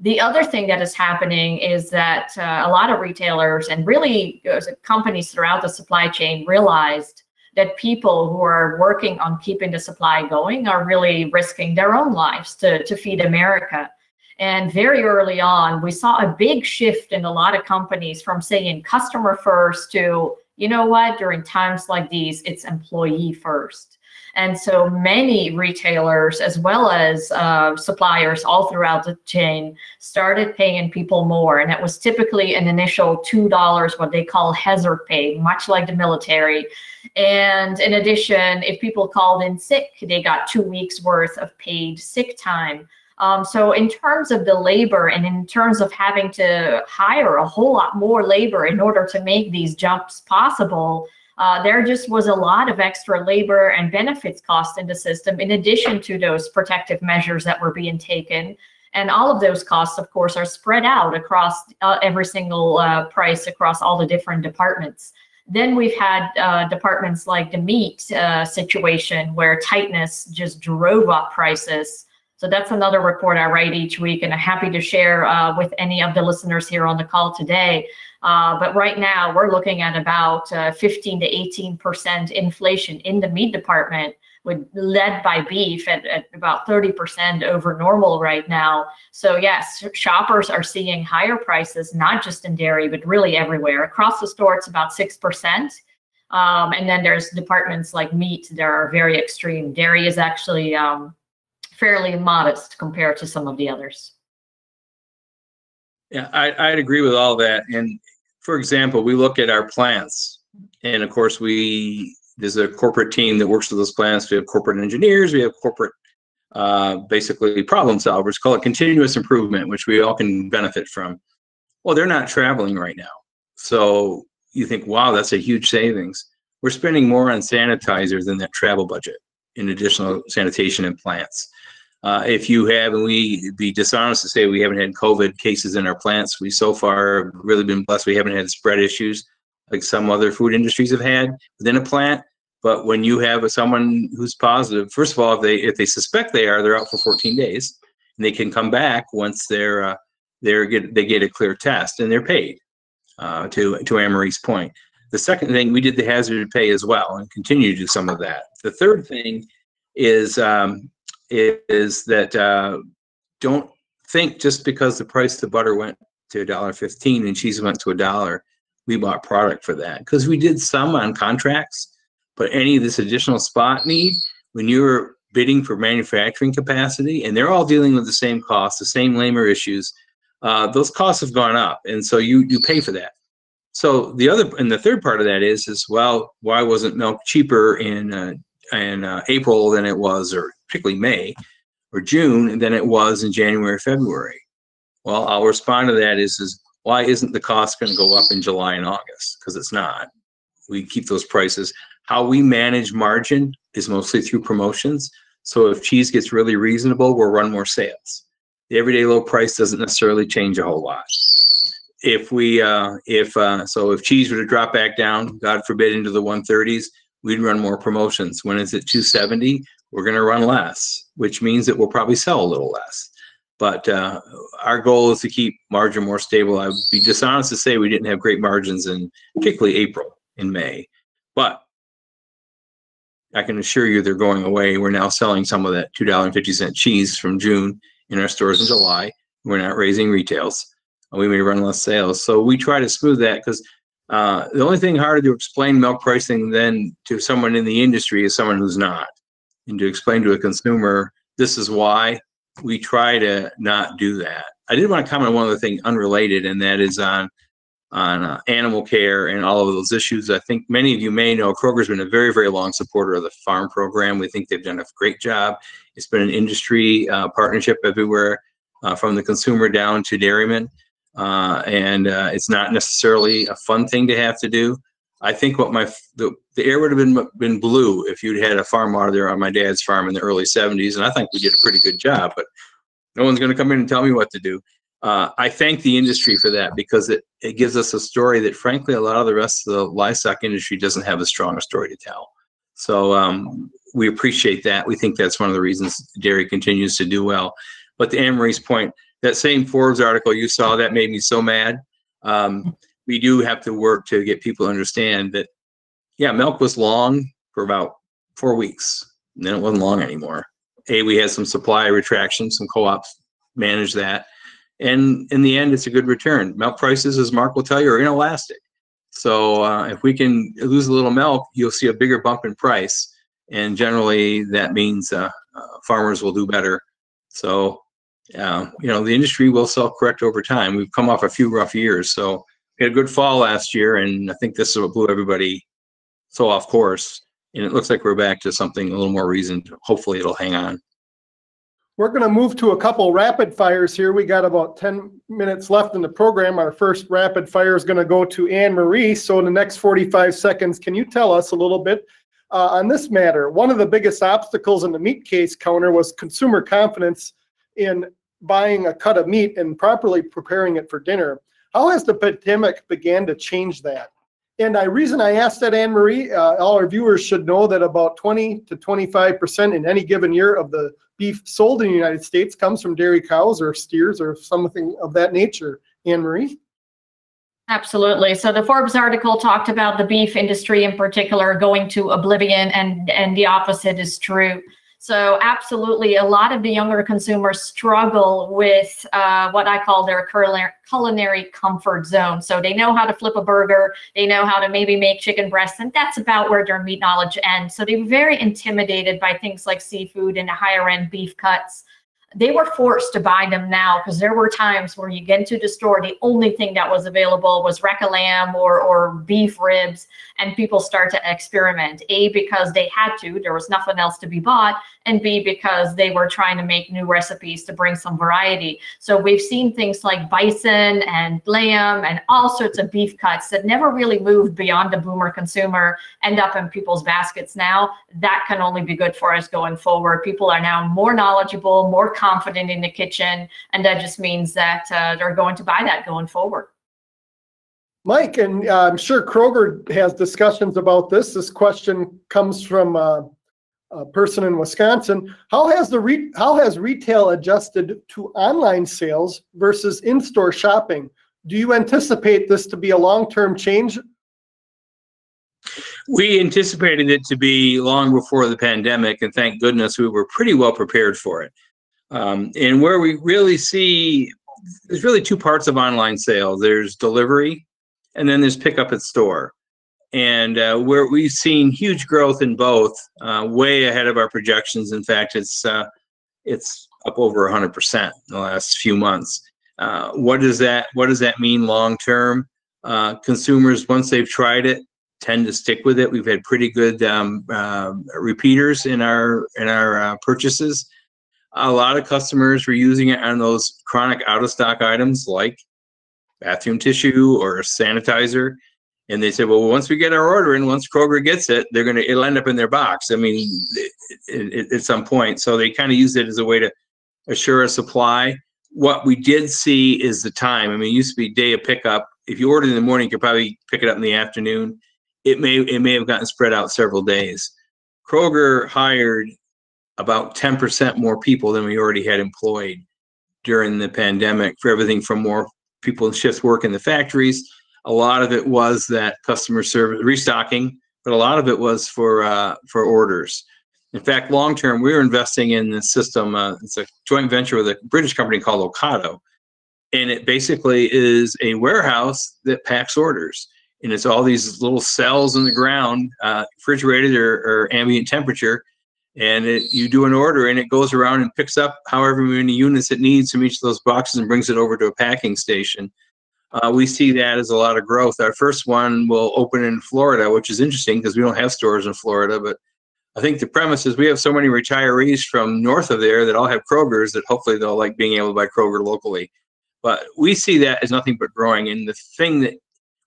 The other thing that is happening is that uh, a lot of retailers and really uh, companies throughout the supply chain realized that people who are working on keeping the supply going are really risking their own lives to, to feed America. And very early on, we saw a big shift in a lot of companies from saying customer first to you know what, during times like these, it's employee first. And so many retailers, as well as uh, suppliers all throughout the chain, started paying people more. And it was typically an initial $2, what they call hazard pay, much like the military. And in addition, if people called in sick, they got two weeks worth of paid sick time. Um, so in terms of the labor and in terms of having to hire a whole lot more labor in order to make these jumps possible, uh, there just was a lot of extra labor and benefits cost in the system in addition to those protective measures that were being taken. And all of those costs, of course, are spread out across uh, every single uh, price across all the different departments. Then we've had uh, departments like the meat uh, situation where tightness just drove up prices. So that's another report I write each week, and I'm happy to share uh, with any of the listeners here on the call today. Uh, but right now, we're looking at about uh, 15 to 18 percent inflation in the meat department, with led by beef at, at about 30 percent over normal right now. So yes, shoppers are seeing higher prices, not just in dairy, but really everywhere. Across the store, it's about six percent. Um, and then there's departments like meat that are very extreme. Dairy is actually um, fairly modest compared to some of the others. Yeah, I, I'd agree with all that. And for example, we look at our plants, and of course, we there's a corporate team that works with those plants. We have corporate engineers, we have corporate uh, basically problem solvers, call it continuous improvement, which we all can benefit from. Well, they're not traveling right now. So you think, wow, that's a huge savings. We're spending more on sanitizer than that travel budget in additional sanitation in plants. Uh, if you have, and we be dishonest to say we haven't had COVID cases in our plants, we so far have really been blessed. We haven't had spread issues like some other food industries have had within a plant. But when you have someone who's positive, first of all, if they if they suspect they are, they're out for 14 days, and they can come back once they're uh, they're get they get a clear test and they're paid. Uh, to to Anne-Marie's point, the second thing we did the hazard pay as well, and continue to do some of that. The third thing is um, is that uh, don't think just because the price of the butter went to a dollar fifteen and cheese went to a dollar, we bought product for that because we did some on contracts, but any of this additional spot need when you're bidding for manufacturing capacity and they're all dealing with the same costs, the same labor issues, uh, those costs have gone up, and so you you pay for that. So the other and the third part of that is is well, why wasn't milk cheaper in uh, in uh, April than it was, or particularly May or June, than it was in January, February. Well, I'll respond to that is, is why isn't the cost going to go up in July and August? Because it's not. We keep those prices. How we manage margin is mostly through promotions. So if cheese gets really reasonable, we'll run more sales. The everyday low price doesn't necessarily change a whole lot. If we, uh, if uh, so, if cheese were to drop back down, God forbid, into the 130s, we'd run more promotions. When it's at 270, we're going to run less, which means that we'll probably sell a little less. But uh, our goal is to keep margin more stable. I would be dishonest to say we didn't have great margins in particularly April and May, but I can assure you they're going away. We're now selling some of that $2.50 cheese from June in our stores in July. We're not raising retails. We may run less sales. So we try to smooth that because uh, the only thing harder to explain milk pricing than to someone in the industry is someone who's not and to explain to a consumer this is why we try to not do that. I did want to comment on one other thing unrelated, and that is on on uh, animal care and all of those issues. I think many of you may know Kroger's been a very, very long supporter of the farm program. We think they've done a great job. It's been an industry uh, partnership everywhere, uh, from the consumer down to dairymen, uh, and uh, it's not necessarily a fun thing to have to do. I think what my the, the air would have been been blue if you'd had a farm there on my dad's farm in the early 70s, and I think we did a pretty good job. But no one's going to come in and tell me what to do. Uh, I thank the industry for that because it, it gives us a story that, frankly, a lot of the rest of the livestock industry doesn't have a strong story to tell. So um, we appreciate that. We think that's one of the reasons dairy continues to do well. But to Anne-Marie's point, that same Forbes article you saw, that made me so mad. Um, we do have to work to get people to understand that, yeah, milk was long for about four weeks. And then it wasn't long anymore. A, we had some supply retraction, some co-ops managed that. And in the end, it's a good return. Milk prices, as Mark will tell you, are inelastic. So uh, if we can lose a little milk, you'll see a bigger bump in price, and generally that means uh, uh, farmers will do better. So uh, you know the industry will self-correct over time. We've come off a few rough years, so we had a good fall last year, and I think this is what blew everybody so off course. And it looks like we're back to something a little more reasoned. Hopefully, it'll hang on. We're going to move to a couple rapid fires here. We got about 10 minutes left in the program. Our first rapid fire is going to go to Anne Marie. So, in the next 45 seconds, can you tell us a little bit uh, on this matter? One of the biggest obstacles in the meat case counter was consumer confidence in buying a cut of meat and properly preparing it for dinner. How has the pandemic began to change that? And the reason I asked that, Anne Marie, uh, all our viewers should know that about 20 to 25% in any given year of the beef sold in the United States comes from dairy cows or steers or something of that nature. Anne Marie? Absolutely. So the Forbes article talked about the beef industry in particular going to oblivion, and, and the opposite is true. So absolutely, a lot of the younger consumers struggle with uh, what I call their culinary comfort zone. So they know how to flip a burger, they know how to maybe make chicken breasts, and that's about where their meat knowledge ends. So they're very intimidated by things like seafood and the higher end beef cuts they were forced to buy them now because there were times where you get into the store, the only thing that was available was of lamb or, or beef ribs, and people start to experiment. A, because they had to, there was nothing else to be bought, and B, because they were trying to make new recipes to bring some variety. So we've seen things like bison and lamb and all sorts of beef cuts that never really moved beyond the boomer consumer end up in people's baskets now. That can only be good for us going forward. People are now more knowledgeable, more confident in the kitchen, and that just means that uh, they're going to buy that going forward. Mike, and uh, I'm sure Kroger has discussions about this. This question comes from uh, a person in Wisconsin. How has the re- how has retail adjusted to online sales versus in-store shopping? Do you anticipate this to be a long-term change? We anticipated it to be long before the pandemic, and thank goodness we were pretty well prepared for it. Um, and where we really see there's really two parts of online sales there's delivery and then there's pickup at store. And uh, where we've seen huge growth in both uh, way ahead of our projections. In fact it's uh, it's up over 100% in the last few months. Uh, what does that what does that mean long term? Uh, consumers once they've tried it tend to stick with it. We've had pretty good um, uh, repeaters in our in our purchases. A lot of customers were using it on those chronic out of stock items like bathroom tissue or a sanitizer. And they said, well, once we get our order in, once Kroger gets it, they're going to, it'll end up in their box. I mean, it, it, at some point. So they kind of use it as a way to assure a supply. What we did see is the time. I mean, it used to be day of pickup. If you ordered in the morning, you could probably pick it up in the afternoon. It may, it may have gotten spread out several days. Kroger hired about 10% more people than we already had employed during the pandemic for everything from more people in shift work in the factories. A lot of it was that customer service restocking, but a lot of it was for uh, for orders. In fact, long term, we're investing in the system. Uh, it's a joint venture with a British company called Ocado, and it basically is a warehouse that packs orders. And it's all these little cells in the ground, uh, refrigerated or, or ambient temperature, and it, you do an order and it goes around and picks up however many units it needs from each of those boxes and brings it over to a packing station. Uh, we see that as a lot of growth. Our first one will open in Florida, which is interesting because we don't have stores in Florida. But I think the premise is we have so many retirees from north of there that all have Kroger's that hopefully they'll like being able to buy Kroger locally. But we see that as nothing but growing. And the thing that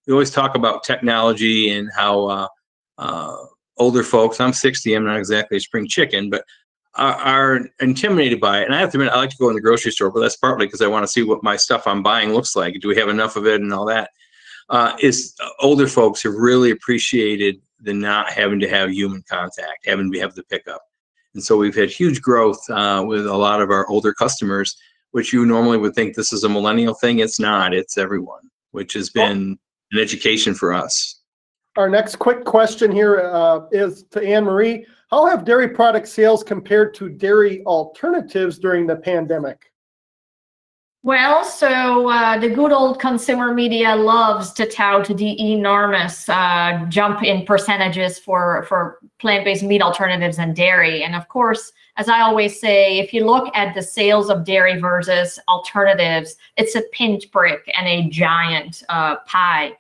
we always talk about technology and how uh, uh, older folks, I'm 60, I'm not exactly a spring chicken, but are, are, intimidated by it. And I have to admit, I like to go in the grocery store, but that's partly because I want to see what my stuff I'm buying looks like. Do we have enough of it and all that? Uh, is older folks have really appreciated the not having to have human contact, having to have the pickup. And so we've had huge growth uh, with a lot of our older customers, which you normally would think this is a millennial thing. It's not, it's everyone, which has been an education for us. Our next quick question here uh, is to Anne Marie. How have dairy product sales compared to dairy alternatives during the pandemic? Well, so uh, the good old consumer media loves to tout the enormous uh, jump in percentages for, for plant-based meat alternatives and dairy. And of course, as I always say, if you look at the sales of dairy versus alternatives, it's a pinprick and a giant uh, pie.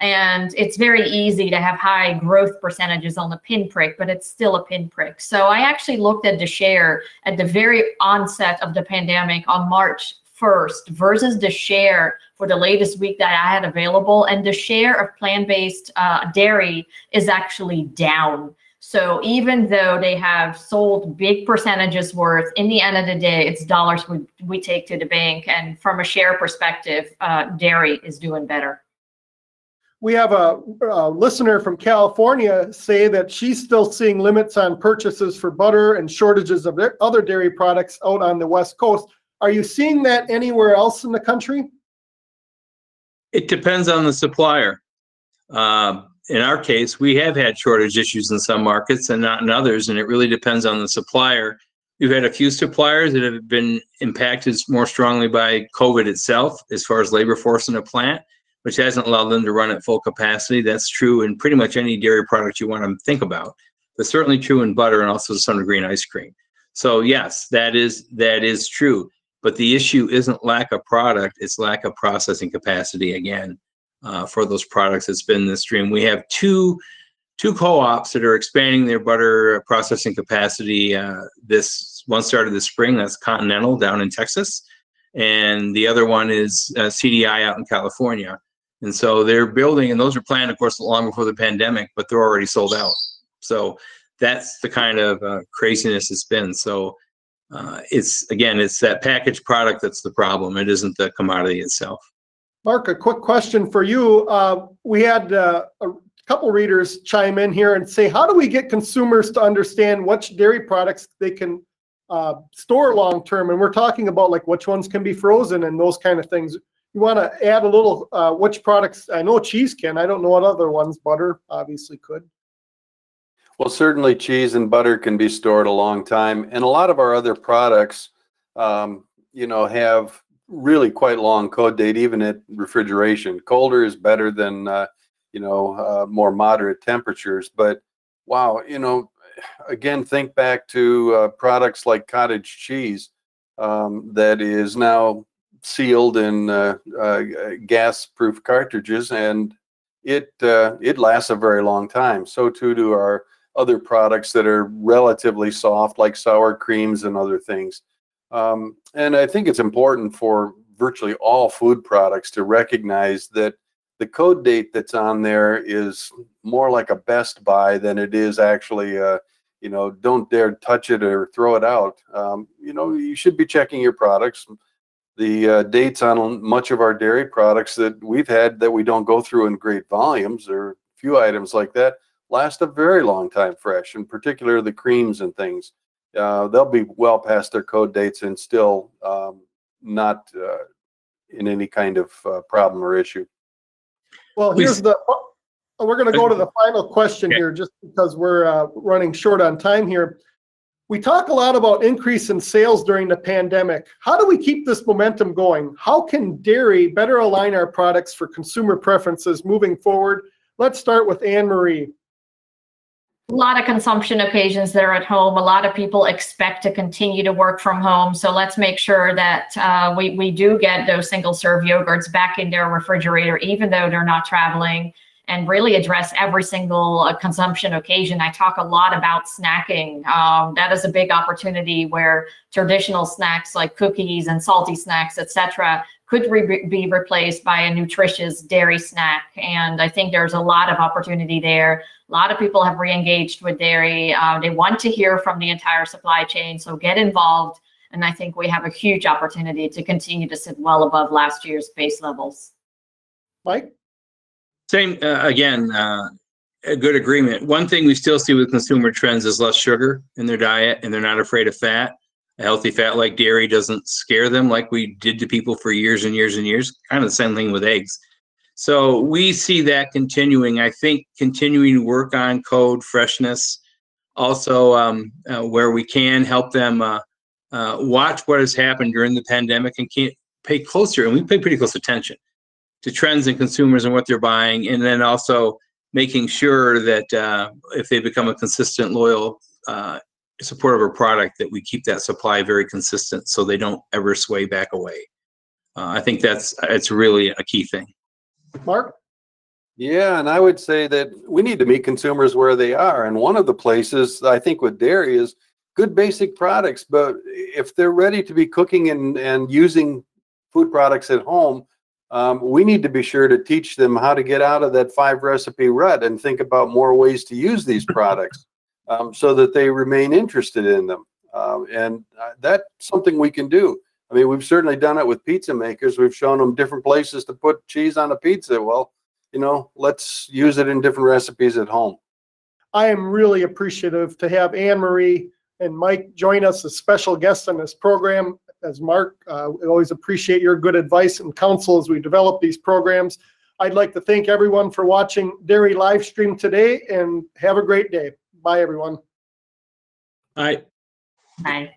And it's very easy to have high growth percentages on the pinprick, but it's still a pinprick. So I actually looked at the share at the very onset of the pandemic on March 1st versus the share for the latest week that I had available. And the share of plant based uh, dairy is actually down. So even though they have sold big percentages worth, in the end of the day, it's dollars we, we take to the bank. And from a share perspective, uh, dairy is doing better. We have a, a, listener from California say that she's still seeing limits on purchases for butter and shortages of other dairy products out on the West Coast. Are you seeing that anywhere else in the country? It depends on the supplier. Uh, in our case, we have had shortage issues in some markets and not in others, and it really depends on the supplier. We've had a few suppliers that have been impacted more strongly by COVID itself, as far as labor force in a plant, which hasn't allowed them to run at full capacity. That's true in pretty much any dairy product you want to think about, but certainly true in butter and also to some degree in ice cream. So yes, that is that is true. But the issue isn't lack of product, it's lack of processing capacity again uh, for those products. It's been the stream. We have two two co-ops that are expanding their butter processing capacity. Uh, this one started this spring, that's Continental down in Texas. And the other one is uh, CDI out in California. And so they're building, and those are planned, of course, long before the pandemic, but they're already sold out. So that's the kind of uh, craziness it's been. So uh, it's again, it's that packaged product that's the problem. It isn't the commodity itself. Mark, a quick question for you. Uh, we had uh, a couple readers chime in here and say, how do we get consumers to understand which dairy products they can uh, store long term? And we're talking about like which ones can be frozen and those kind of things. You want to add a little uh, which products? I know cheese can. I don't know what other ones. Butter obviously could. Well, certainly cheese and butter can be stored a long time, and a lot of our other products, um, you know, have really quite long code date, even at refrigeration. Colder is better than, uh, you know, uh, more moderate temperatures. But wow, you know, again, think back to uh, products like cottage cheese um, that is now sealed in uh, uh, gas-proof cartridges, and it uh, it lasts a very long time. So too do our other products that are relatively soft, like sour creams and other things. Um, and I think it's important for virtually all food products to recognize that the code date that's on there is more like a best buy than it is actually a, you know, don't dare touch it or throw it out. Um, you know, you should be checking your products. The uh, dates on much of our dairy products that we've had that we don't go through in great volumes or a few items like that last a very long time fresh, in particular the creams and things. Uh, they'll be well past their code dates and still um, not uh, in any kind of uh, problem or issue. Well, here's the. Oh, we're going to go to the final question here, just because we're uh, running short on time here. We talk a lot about increase in sales during the pandemic. How do we keep this momentum going? How can dairy better align our products for consumer preferences moving forward? Let's start with Anne Marie a lot of consumption occasions that are at home. A lot of people expect to continue to work from home. So let's make sure that uh, we, we do get those single serve yogurts back in their refrigerator, even though they're not traveling, and really address every single uh, consumption occasion. I talk a lot about snacking. Um, that is a big opportunity where traditional snacks like cookies and salty snacks, etc., could re- be replaced by a nutritious dairy snack. And I think there's a lot of opportunity there. A lot of people have re-engaged with dairy. Uh, they want to hear from the entire supply chain, so get involved. And I think we have a huge opportunity to continue to sit well above last year's base levels. Mike? Same, uh, again, uh, a good agreement. One thing we still see with consumer trends is less sugar in their diet, and they're not afraid of fat. A healthy fat like dairy doesn't scare them like we did to people for years and years and years. Kind of the same thing with eggs. So we see that continuing. I think continuing to work on code freshness, also um, uh, where we can help them uh, uh, watch what has happened during the pandemic and pay closer, and we pay pretty close attention to trends in consumers and what they're buying, and then also making sure that uh, if they become a consistent, loyal uh, supporter of a product, that we keep that supply very consistent so they don't ever sway back away. Uh, I think that's it's really a key thing. Mark? Yeah, and I would say that we need to meet consumers where they are. And one of the places I think with dairy is good basic products. But if they're ready to be cooking and, and using food products at home, um, we need to be sure to teach them how to get out of that five recipe rut and think about more ways to use these products um, so that they remain interested in them. Um, and uh, that's something we can do. I mean, we've certainly done it with pizza makers. We've shown them different places to put cheese on a pizza. Well, you know, let's use it in different recipes at home. I am really appreciative to have Anne Marie and Mike join us as special guests on this program. As Mark, uh, we always appreciate your good advice and counsel as we develop these programs. I'd like to thank everyone for watching Dairy live stream today and have a great day. Bye, everyone. All right. Bye.